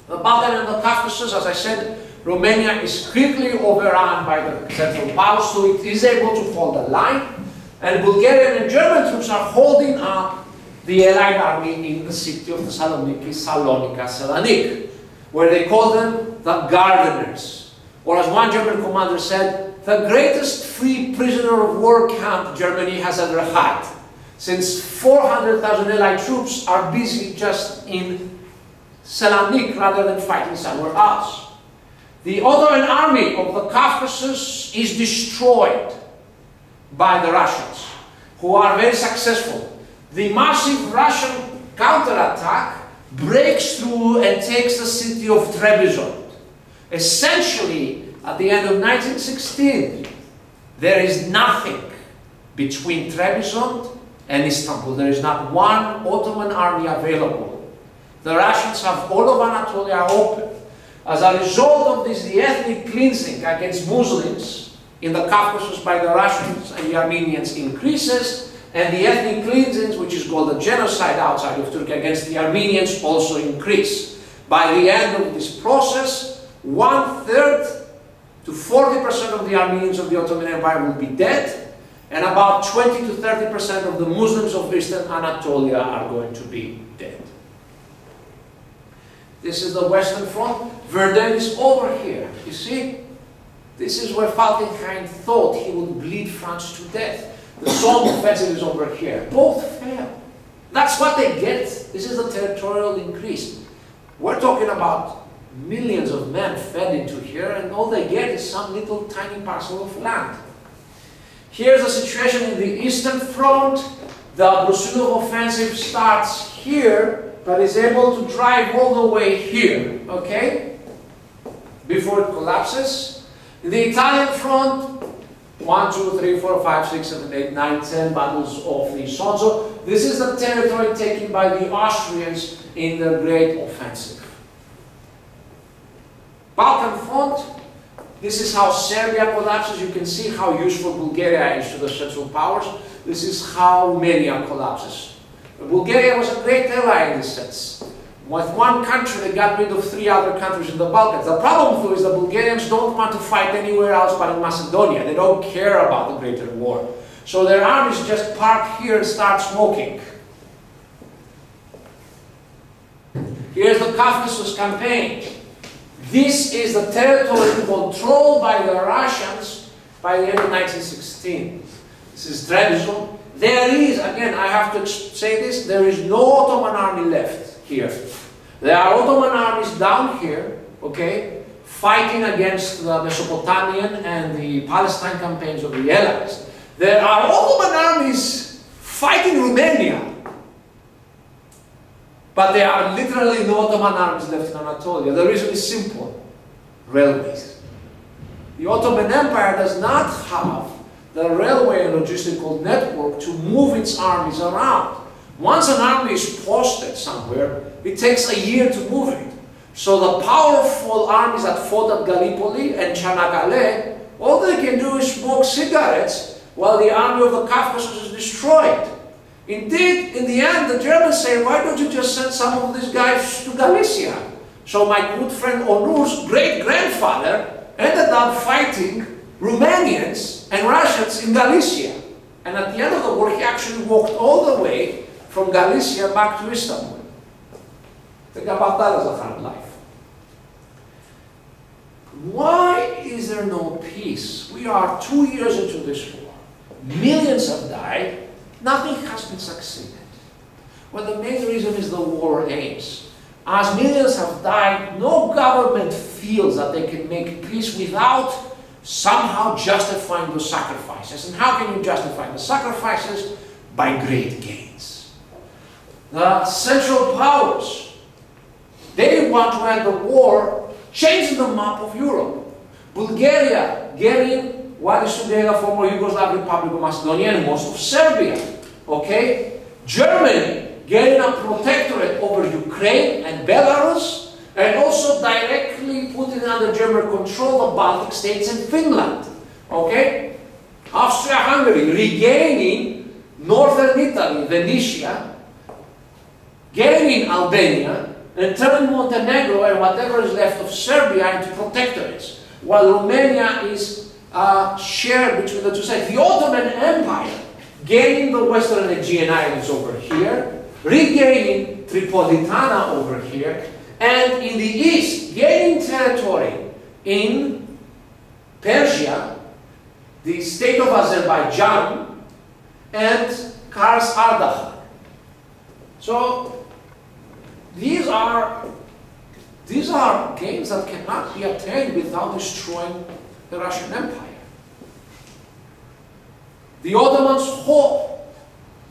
A: The Balkan and the Caucasus, as I said, Romania is quickly overrun by the Central Powers, so it is able to hold the line. And Bulgarian and German troops are holding up the Allied army in the city of Thessaloniki, Salonika, Selanik, where they call them the gardeners. Or as one German commander said, the greatest free prisoner of war camp Germany has ever had, since 400,000 Allied troops are busy just in Salonik rather than fighting somewhere else. The Ottoman army of the Caucasus is destroyed by the Russians, who are very successful. The massive Russian counterattack breaks through and takes the city of Trebizond. Essentially, at the end of 1916, there is nothing between Trebizond and Istanbul. There is not one Ottoman army available the Russians have all of Anatolia open. As a result of this, the ethnic cleansing against Muslims in the Caucasus by the Russians and the Armenians increases, and the ethnic cleansing, which is called a genocide outside of Turkey against the Armenians, also increase. By the end of this process, one-third to 40% of the Armenians of the Ottoman Empire will be dead, and about 20 to 30% of the Muslims of Eastern Anatolia are going to be dead. This is the Western Front. Verdun is over here. You see? This is where Falkenhayn thought he would bleed France to death. The Somme offensive is over here. Both fail. That's what they get. This is the territorial increase. We're talking about millions of men fed into here, and all they get is some little tiny parcel of land. Here's the situation in the Eastern Front. The Brusilov offensive starts here, but is able to drive all the way here, okay? Before it collapses. The Italian front, 1, 2, 3, 4, 5, 6, 7, 8, 9, 10 battles of the Isonzo. This is the territory taken by the Austrians in the Great Offensive. Balkan front, this is how Serbia collapses. You can see how useful Bulgaria is to the Central Powers. This is how Romania collapses. Bulgaria was a great ally in this sense. With one country, they got rid of three other countries in the Balkans. The problem, though, is the Bulgarians don't want to fight anywhere else but in Macedonia. They don't care about the Greater War. So their armies just park here and start smoking. Here's the Caucasus campaign. This is the territory controlled by the Russians by the end of 1916. This is Trebizond. There is, again, I have to say this, there is no Ottoman army left here. There are Ottoman armies down here, okay, fighting against the Mesopotamian and the Palestine campaigns of the Allies. There are Ottoman armies fighting Romania. But there are literally no Ottoman armies left in Anatolia. The reason is simple. Railways. The Ottoman Empire does not have the railway and logistical network to move its armies around. Once an army is posted somewhere, it takes a year to move it. So the powerful armies that fought at Gallipoli and Çanakkale, all they can do is smoke cigarettes while the army of the Caucasus is destroyed. Indeed, in the end, the Germans say, why don't you just send some of these guys to Galicia? So my good friend Onur's great-grandfather ended up fighting Romanians and Russians in Galicia. And at the end of the war, he actually walked all the way from Galicia back to Istanbul. Think about that as a hard life. Why is there no peace? We are two years into this war. Millions have died. Nothing has been succeeded. Well, the main reason is the war aims. As millions have died, no government feels that they can make peace without somehow justifying those sacrifices. And how can you justify the sacrifices? By great gains. The Central Powers, they want to end the war, changing the map of Europe. Bulgaria getting what is today the former Yugoslav Republic of Macedonia and most of Serbia. Okay? Germany getting a protectorate over Ukraine and Belarus, and also directly putting under German control the Baltic states and Finland. Okay? Austria-Hungary regaining northern Italy, Venetia, gaining Albania, and turning Montenegro and whatever is left of Serbia into protectorates, while Romania is uh, shared between the two sides. The Ottoman Empire gaining the western Aegean islands over here, regaining Tripolitania over here, and in the east, gaining territory in Persia, the state of Azerbaijan, and Kars Ardahan. So these are these are gains that cannot be attained without destroying the Russian Empire. The Ottomans hope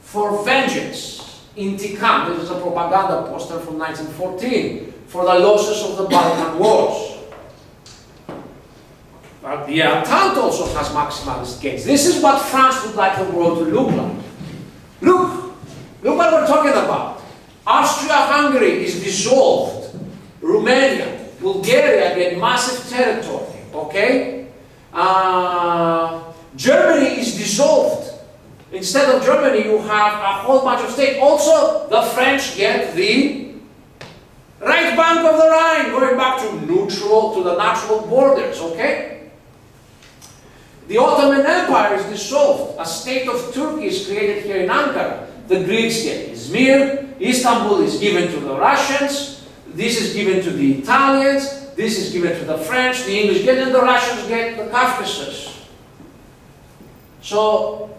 A: for vengeance Intikam, this is a propaganda poster from 1914, for the losses of the Balkan Wars. But the Entente also has maximalist gains. This is what France would like the world to look like. Look, look what we're talking about. Austria-Hungary is dissolved. Romania, Bulgaria get massive territory, okay? Uh, Germany is dissolved. Instead of Germany, you have a whole bunch of states. Also, the French get the right bank of the Rhine, going back to neutral, to the natural borders, okay? The Ottoman Empire is dissolved. A state of Turkey is created here in Ankara. The Greeks get Izmir. Istanbul is given to the Russians. This is given to the Italians. This is given to the French. The English get and the Russians get the Caucasus. So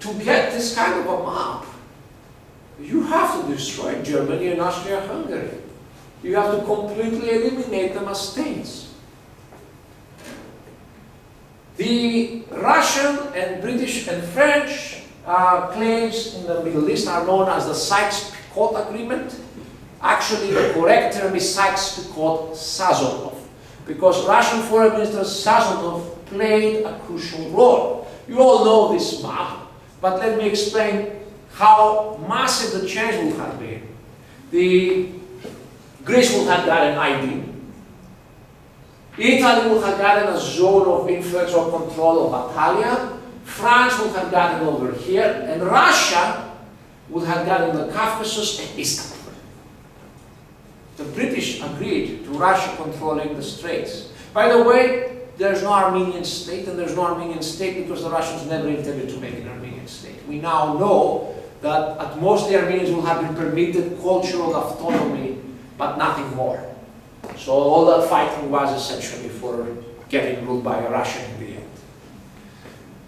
A: to get this kind of a map, you have to destroy Germany and Austria-Hungary. You have to completely eliminate them as states. The Russian and British and French uh, claims in the Middle East are known as the Sykes-Picot Agreement. Actually, the correct term is Sykes-Picot-Sazonov, because Russian Foreign Minister Sazonov played a crucial role. You all know this map. But let me explain how massive the change would have been. The Greece would have gotten ID. Italy would have gotten a zone of influence or control of Antalya. France would have gotten over here. And Russia would have gotten the Caucasus and Istanbul. The British agreed to Russia controlling the Straits. By the way, there's no Armenian state, and there's no Armenian state because the Russians never intended to make an Armenian state. We now know that at most the Armenians will have been permitted cultural autonomy, but nothing more. So all that fighting was essentially for getting ruled by a Russian in the end.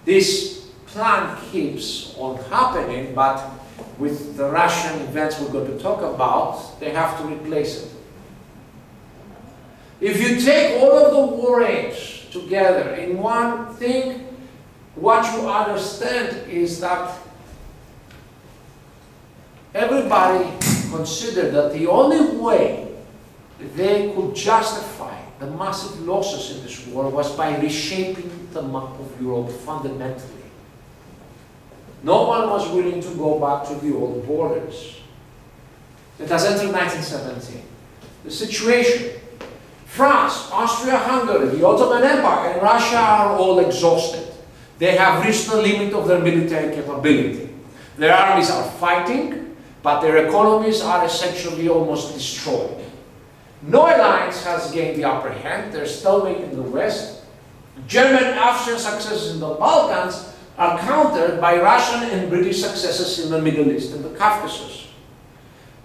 A: This plan keeps on happening, but with the Russian events we're going to talk about, they have to replace it. If you take all of the war aims together in one thing, what you understand is that everybody considered that the only way they could justify the massive losses in this war was by reshaping the map of Europe fundamentally. No one was willing to go back to the old borders. It has entered 1917. The situation France, Austria-Hungary, the Ottoman Empire, and Russia are all exhausted. They have reached the limit of their military capability. Their armies are fighting, but their economies are essentially almost destroyed. No alliance has gained the upper hand. They're stalemate in the West. German Austrian successes in the Balkans are countered by Russian and British successes in the Middle East and the Caucasus.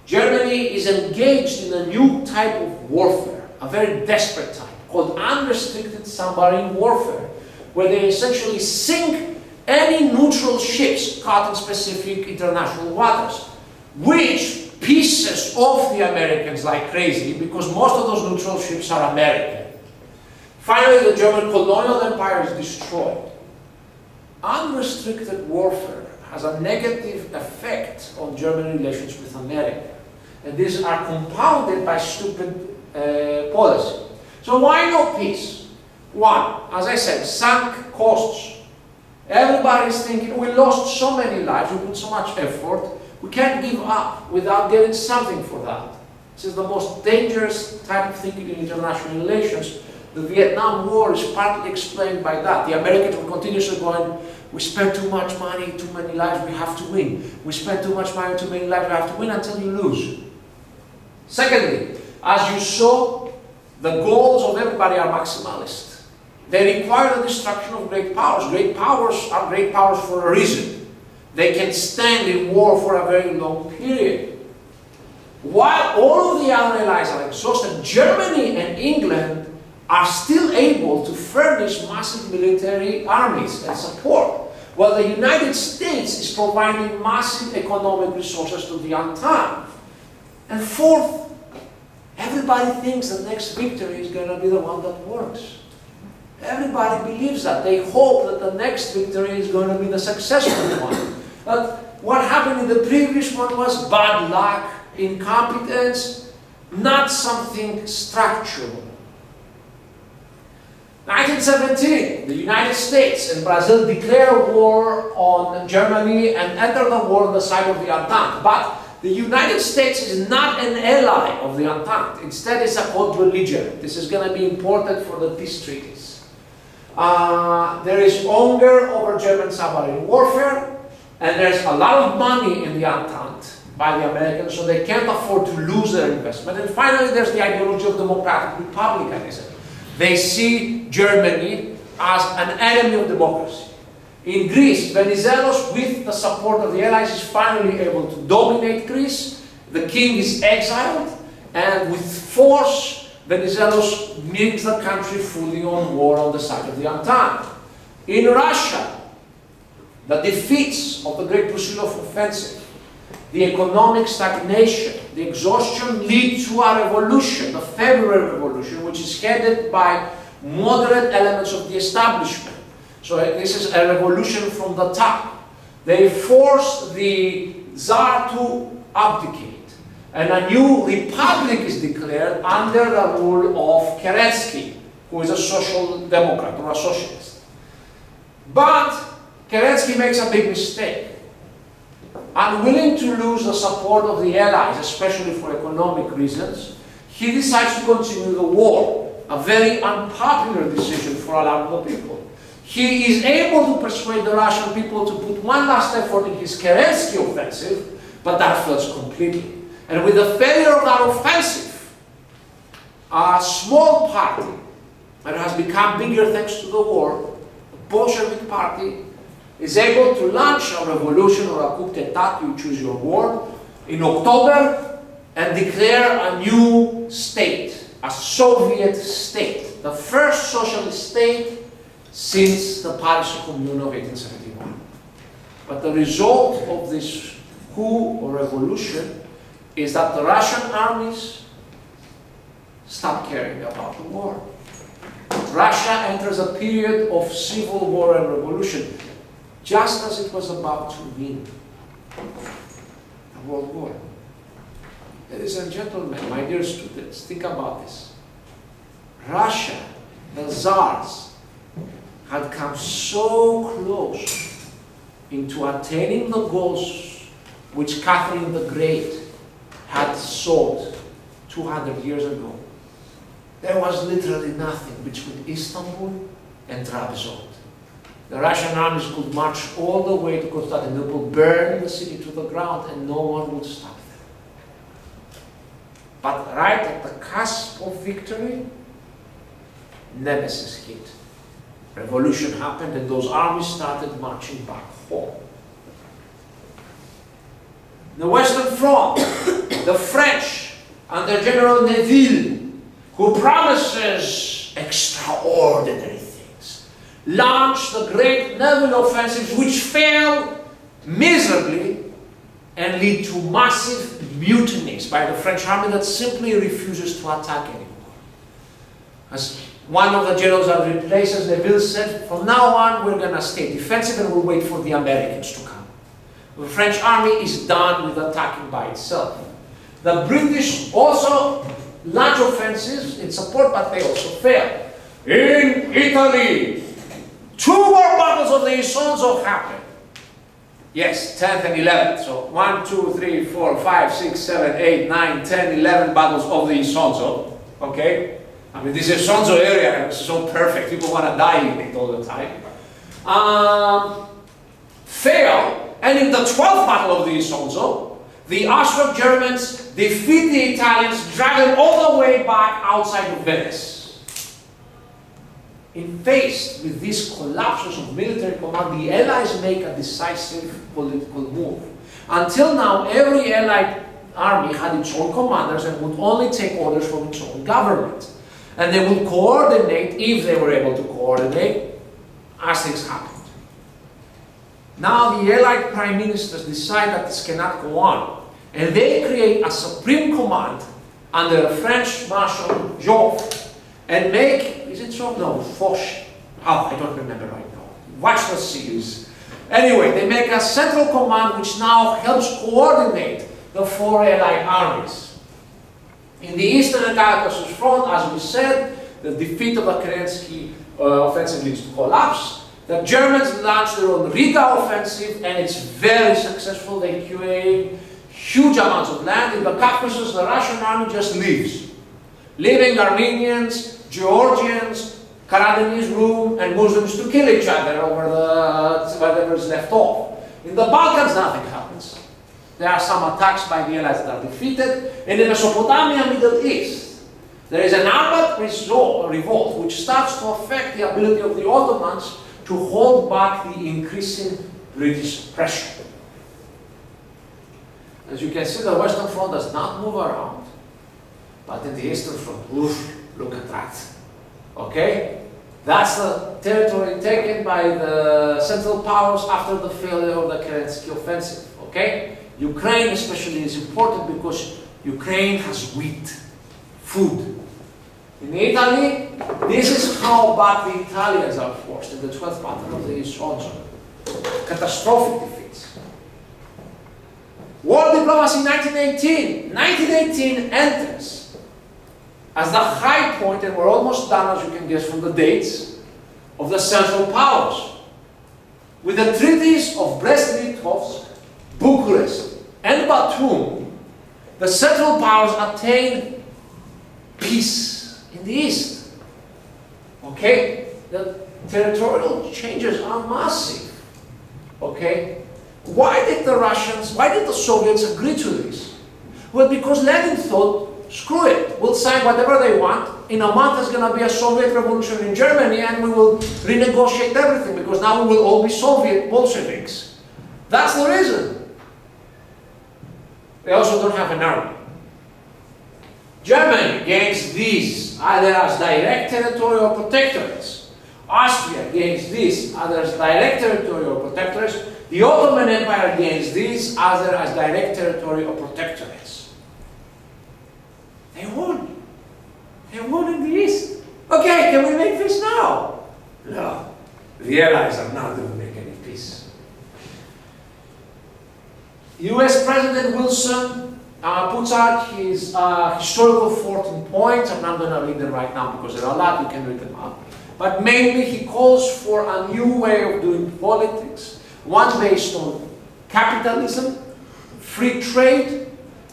A: Germany is engaged in a new type of warfare a very desperate type called unrestricted submarine warfare, where they essentially sink any neutral ships caught in specific international waters, which pisses off the Americans like crazy because most of those neutral ships are American. Finally, the German colonial empire is destroyed. Unrestricted warfare has a negative effect on German relations with America. And these are compounded by stupid uh, policy. So why no peace? One, as I said, sunk costs. Everybody is thinking, we lost so many lives, we put so much effort, we can't give up without getting something for that. This is the most dangerous type of thinking in international relations. The Vietnam War is partly explained by that. The Americans were continuously going, we spend too much money, too many lives, we have to win. We spend too much money, too many lives, we have to win until you lose. Secondly, as you saw, the goals of everybody are maximalist. They require the destruction of great powers. Great powers are great powers for a reason. They can stand in war for a very long period. While all of the other allies are exhausted, Germany and England are still able to furnish massive military armies and support, while the United States is providing massive economic resources to the Entente. And fourth, Everybody thinks the next victory is going to be the one that works. Everybody believes that. They hope that the next victory is going to be the successful one. But what happened in the previous one was bad luck, incompetence, not something structural. 1917, the United States and Brazil declare war on Germany and enter the war on the side of the Entente. But the United States is not an ally of the Entente. Instead, it's a co-belligerent. This is going to be important for the peace treaties. Uh, there is anger over German submarine warfare, and there's a lot of money in the Entente by the Americans, so they can't afford to lose their investment. And finally, there's the ideology of democratic republicanism. They see Germany as an enemy of democracy. In Greece, Venizelos, with the support of the Allies, is finally able to dominate Greece. The king is exiled, and with force, Venizelos brings the country fully on war on the side of the Entente. In Russia, the defeats of the Great Brusilov Offensive, the economic stagnation, the exhaustion lead to a revolution, the February Revolution, which is headed by moderate elements of the establishment. So this is a revolution from the top. They force the Tsar to abdicate. And a new republic is declared under the rule of Kerensky, who is a social democrat or a socialist. But Kerensky makes a big mistake. Unwilling to lose the support of the Allies, especially for economic reasons, he decides to continue the war, a very unpopular decision for a lot of the people. He is able to persuade the Russian people to put one last effort in his Kerensky offensive, but that fails completely. And with the failure of that offensive, a small party that has become bigger thanks to the war, the Bolshevik party, is able to launch a revolution or a coup d'etat, you choose your word, in October and declare a new state, a Soviet state, the first socialist state since the Paris Commune of 1871. But the result of this coup or revolution is that the Russian armies stop caring about the war. Russia enters a period of civil war and revolution, just as it was about to win the World War. Ladies and gentlemen, my dear students, think about this. Russia, the czars, had come so close into attaining the goals which Catherine the Great had sought 200 years ago. There was literally nothing between Istanbul and Trabzon. The Russian armies could march all the way to Constantinople, burn the city to the ground, and no one would stop them. But right at the cusp of victory, Nemesis hit. Revolution happened, and those armies started marching back home. The Western Front, the French, under General Nivelle, who promises extraordinary launched the great Nivelle offensives which failed miserably and lead to massive mutinies by the French army that simply refuses to attack anymore. As one of the generals that replaces Nivelle said, from now on we're going to stay defensive and we'll wait for the Americans to come. The French army is done with attacking by itself. The British also launch offensives in support, but they also fail. In Italy, two more battles of the Isonzo happened. Yes, 10th and 11th. So 1, 2, 3, 4, 5, 6, 7, 8, 9, 10, 11 battles of the Isonzo. Okay? I mean, this Isonzo area is so perfect. People want to die in it all the time. Um, fail. And in the 12th battle of the Isonzo, the Austro-Germans defeat the Italians, drag them all the way back outside of Venice. In faced with these collapses of military command, the Allies make a decisive political move. Until now, every Allied army had its own commanders and would only take orders from its own government. And they would coordinate, if they were able to coordinate, as things happened. Now the Allied prime ministers decide that this cannot go on. And they create a supreme command under French Marshal Joffre and make, is it so? No, Foch. Oh, I don't remember right now. Watch the series. Anyway, they make a central command which now helps coordinate the four Allied armies. In the Eastern Caucasus front, as we said, the defeat of the Kerensky uh, offensive leads to collapse. The Germans launched their own Riga offensive and it's very successful. They claim huge amounts of land. In the Caucasus, the Russian army just leaves, leaving Armenians, Georgians, Karadeniz Rum, and Muslims to kill each other over the uh, whatever is left off. In the Balkans, nothing happens. There are some attacks by the Allies that are defeated. And in Mesopotamia, Middle East, there is an Arab revolt which starts to affect the ability of the Ottomans to hold back the increasing British pressure. As you can see, the Western Front does not move around, but in the Eastern Front, oof, look at that. Okay? That's the territory taken by the Central Powers after the failure of the Kerensky offensive. Okay? Ukraine especially is important because Ukraine has wheat, food. In Italy, this is how bad the Italians are forced in the 12th battle of the Isonzo. Catastrophic defeats. War diplomacy 1918. 1918 enters as the high point, and we're almost done as you can guess from the dates, of the Central Powers. With the treaties of Brest-Litovsk, Bucharest, and Batum, the Central Powers attain peace in the East. Okay? The territorial changes are massive. Okay? Why did the Russians, why did the Soviets agree to this? Well, because Lenin thought, screw it, we'll sign whatever they want. In a month there's going to be a Soviet revolution in Germany and we will renegotiate everything because now we will all be Soviet Bolsheviks. That's the reason. They also don't have an army. Germany gains these either as direct territory or protectorates. Austria gains these either as direct territory or protectorates. The Ottoman Empire gains these either as direct territory or protectorates. They won. They won in the East. Okay, can we make peace now? No. The Allies are not going to make any peace. US President Wilson uh, puts out his uh, historical 14 points. I'm not going to read them right now because there are a lot, you can read them up. But mainly he calls for a new way of doing politics, One based on capitalism, free trade,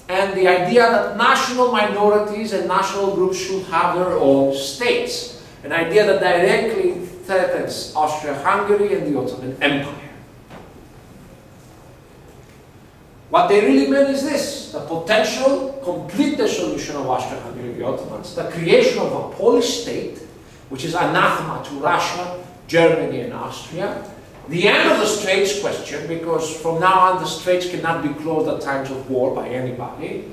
A: and the idea that national minorities and national groups should have their own states. An idea that directly threatens Austria-Hungary and the Ottoman Empire. What they really meant is this, the potential complete dissolution of Austria-Hungary and the Ottomans, the creation of a Polish state, which is anathema to Russia, Germany and Austria, the end of the Straits question, because from now on the Straits cannot be closed at times of war by anybody,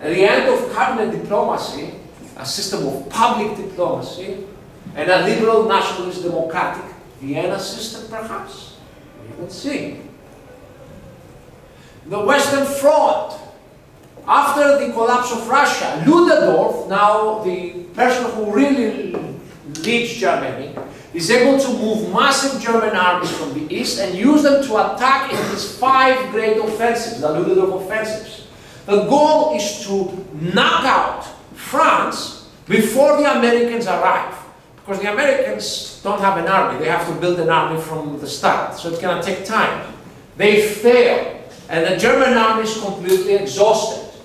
A: the end of cabinet diplomacy, a system of public diplomacy, and a liberal nationalist democratic Vienna system perhaps. We will see. The Western Front, after the collapse of Russia, Ludendorff, now the person who really leads Germany, is able to move massive German armies from the east and use them to attack in his five great offensives, the Ludendorff offensives. The goal is to knock out France before the Americans arrive. Because the Americans don't have an army, they have to build an army from the start, so it's going to take time. They fail, and the German army is completely exhausted.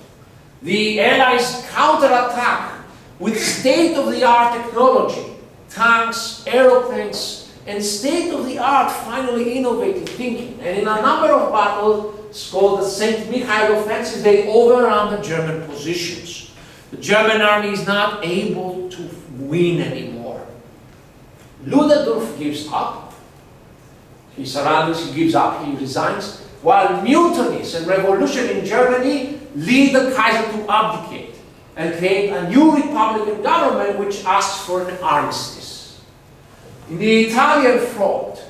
A: The Allies counterattack with state-of-the-art technology tanks, aeroplanes, and state-of-the-art, finally innovative thinking. And in a number of battles called the St. Michael Offensive, they overrun the German positions. The German army is not able to win anymore. Ludendorff gives up. He surrenders, he gives up, he resigns, while mutinies and revolution in Germany lead the Kaiser to abdicate and create a new republican government which asks for an armistice. In the Italian front,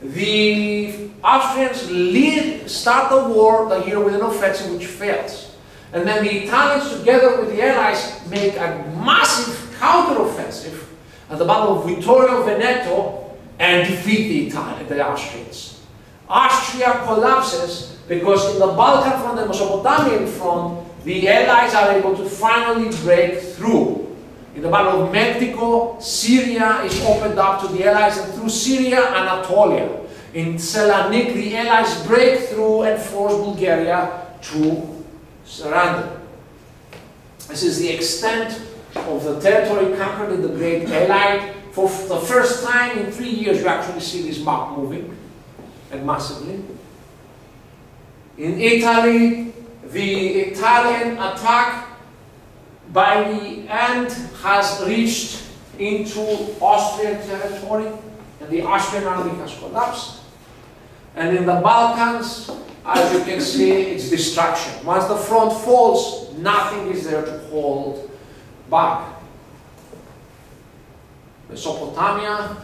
A: the Austrians lead, start the war the year with an offensive which fails. And then the Italians, together with the Allies, make a massive counteroffensive at the Battle of Vittorio Veneto and defeat the Italians, the Austrians. Austria collapses because in the Balkan front and Mesopotamian front, the Allies are able to finally break through. In the Battle of Megiddo, Syria is opened up to the Allies, and through Syria, Anatolia. In Selanik, the Allies break through and force Bulgaria to surrender. This is the extent of the territory conquered in the Great Allied. For the first time in three years, you actually see this map moving, and massively. In Italy, the Italian attack by the end has reached into Austrian territory and the Austrian army has collapsed. And in the Balkans, as you can see, it's destruction. Once the front falls, nothing is there to hold back. Mesopotamia,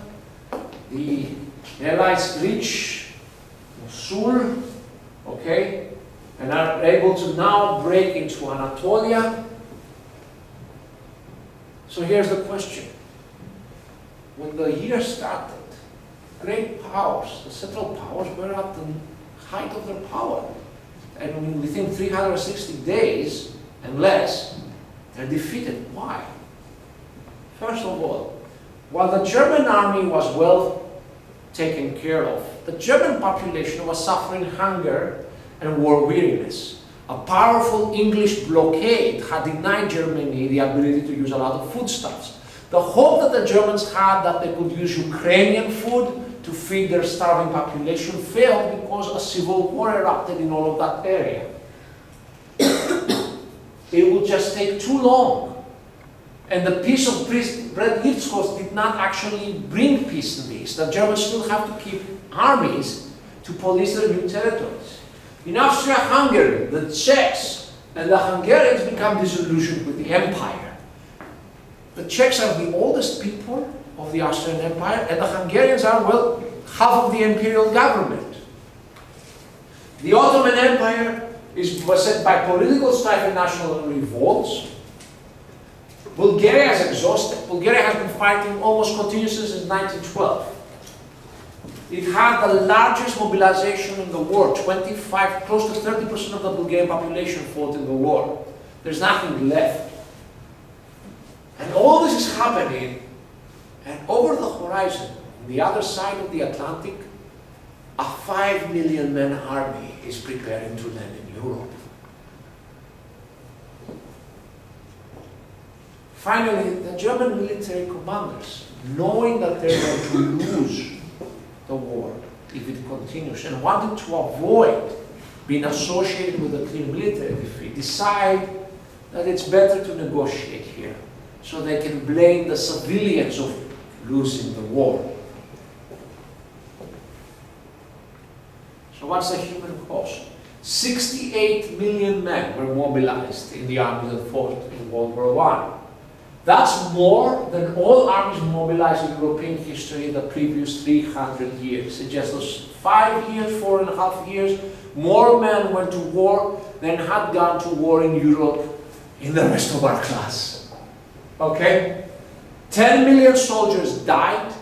A: the Allies reach Mosul, okay, and are able to now break into Anatolia. So here's the question. When the year started, great powers, the Central Powers were at the height of their power. And within 360 days and less, they're defeated. Why? First of all, while the German army was well taken care of, the German population was suffering hunger and war weariness. A powerful English blockade had denied Germany the ability to use a lot of foodstuffs. The hope that the Germans had that they could use Ukrainian food to feed their starving population failed because a civil war erupted in all of that area. it would just take too long. And the peace of Brest-Litovsk did not actually bring peace in this. The Germans still have to keep armies to police their new territories. In Austria-Hungary, the Czechs and the Hungarians become disillusioned with the empire. The Czechs are the oldest people of the Austrian Empire, and the Hungarians are, well, half of the imperial government. The Ottoman Empire is beset by political strife and national revolts. Bulgaria is exhausted. Bulgaria has been fighting almost continuously since 1912. It had the largest mobilization in the war, 25, close to 30% of the Bulgarian population fought in the war. There's nothing left. And all this is happening, and over the horizon, on the other side of the Atlantic, a five million man army is preparing to land in Europe. Finally, the German military commanders, knowing that they're going to lose the war if it continues and wanting to avoid being associated with a clear military defeat, decide that it's better to negotiate here so they can blame the civilians of losing the war. So what's the human cost? 68 million men were mobilized in the army that fought in World War I. That's more than all armies mobilized in European history in the previous 300 years. In just those five years, four and a half years, more men went to war than had gone to war in Europe in the rest of our class. Okay? 10 million soldiers died,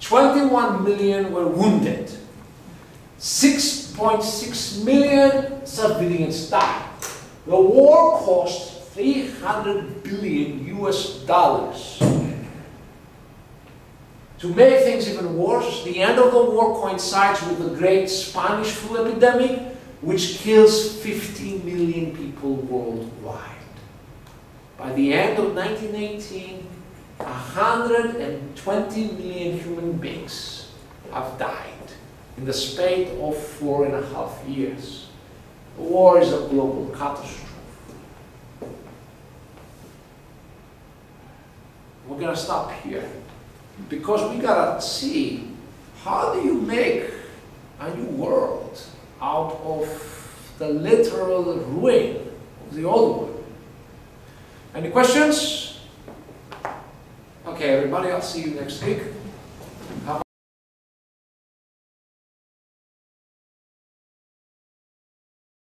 A: 21 million were wounded, 6.6 million civilians died. The war cost 300 billion US dollars. To make things even worse, the end of the war coincides with the great Spanish flu epidemic, which kills 50 million people worldwide. By the end of 1918, 120 million human beings have died in the space of four and a half years. The war is a global catastrophe. We're going to stop here because we got to see how do you make a new world out of the literal ruin of the old one. Any questions? Okay, everybody, I'll see you next week.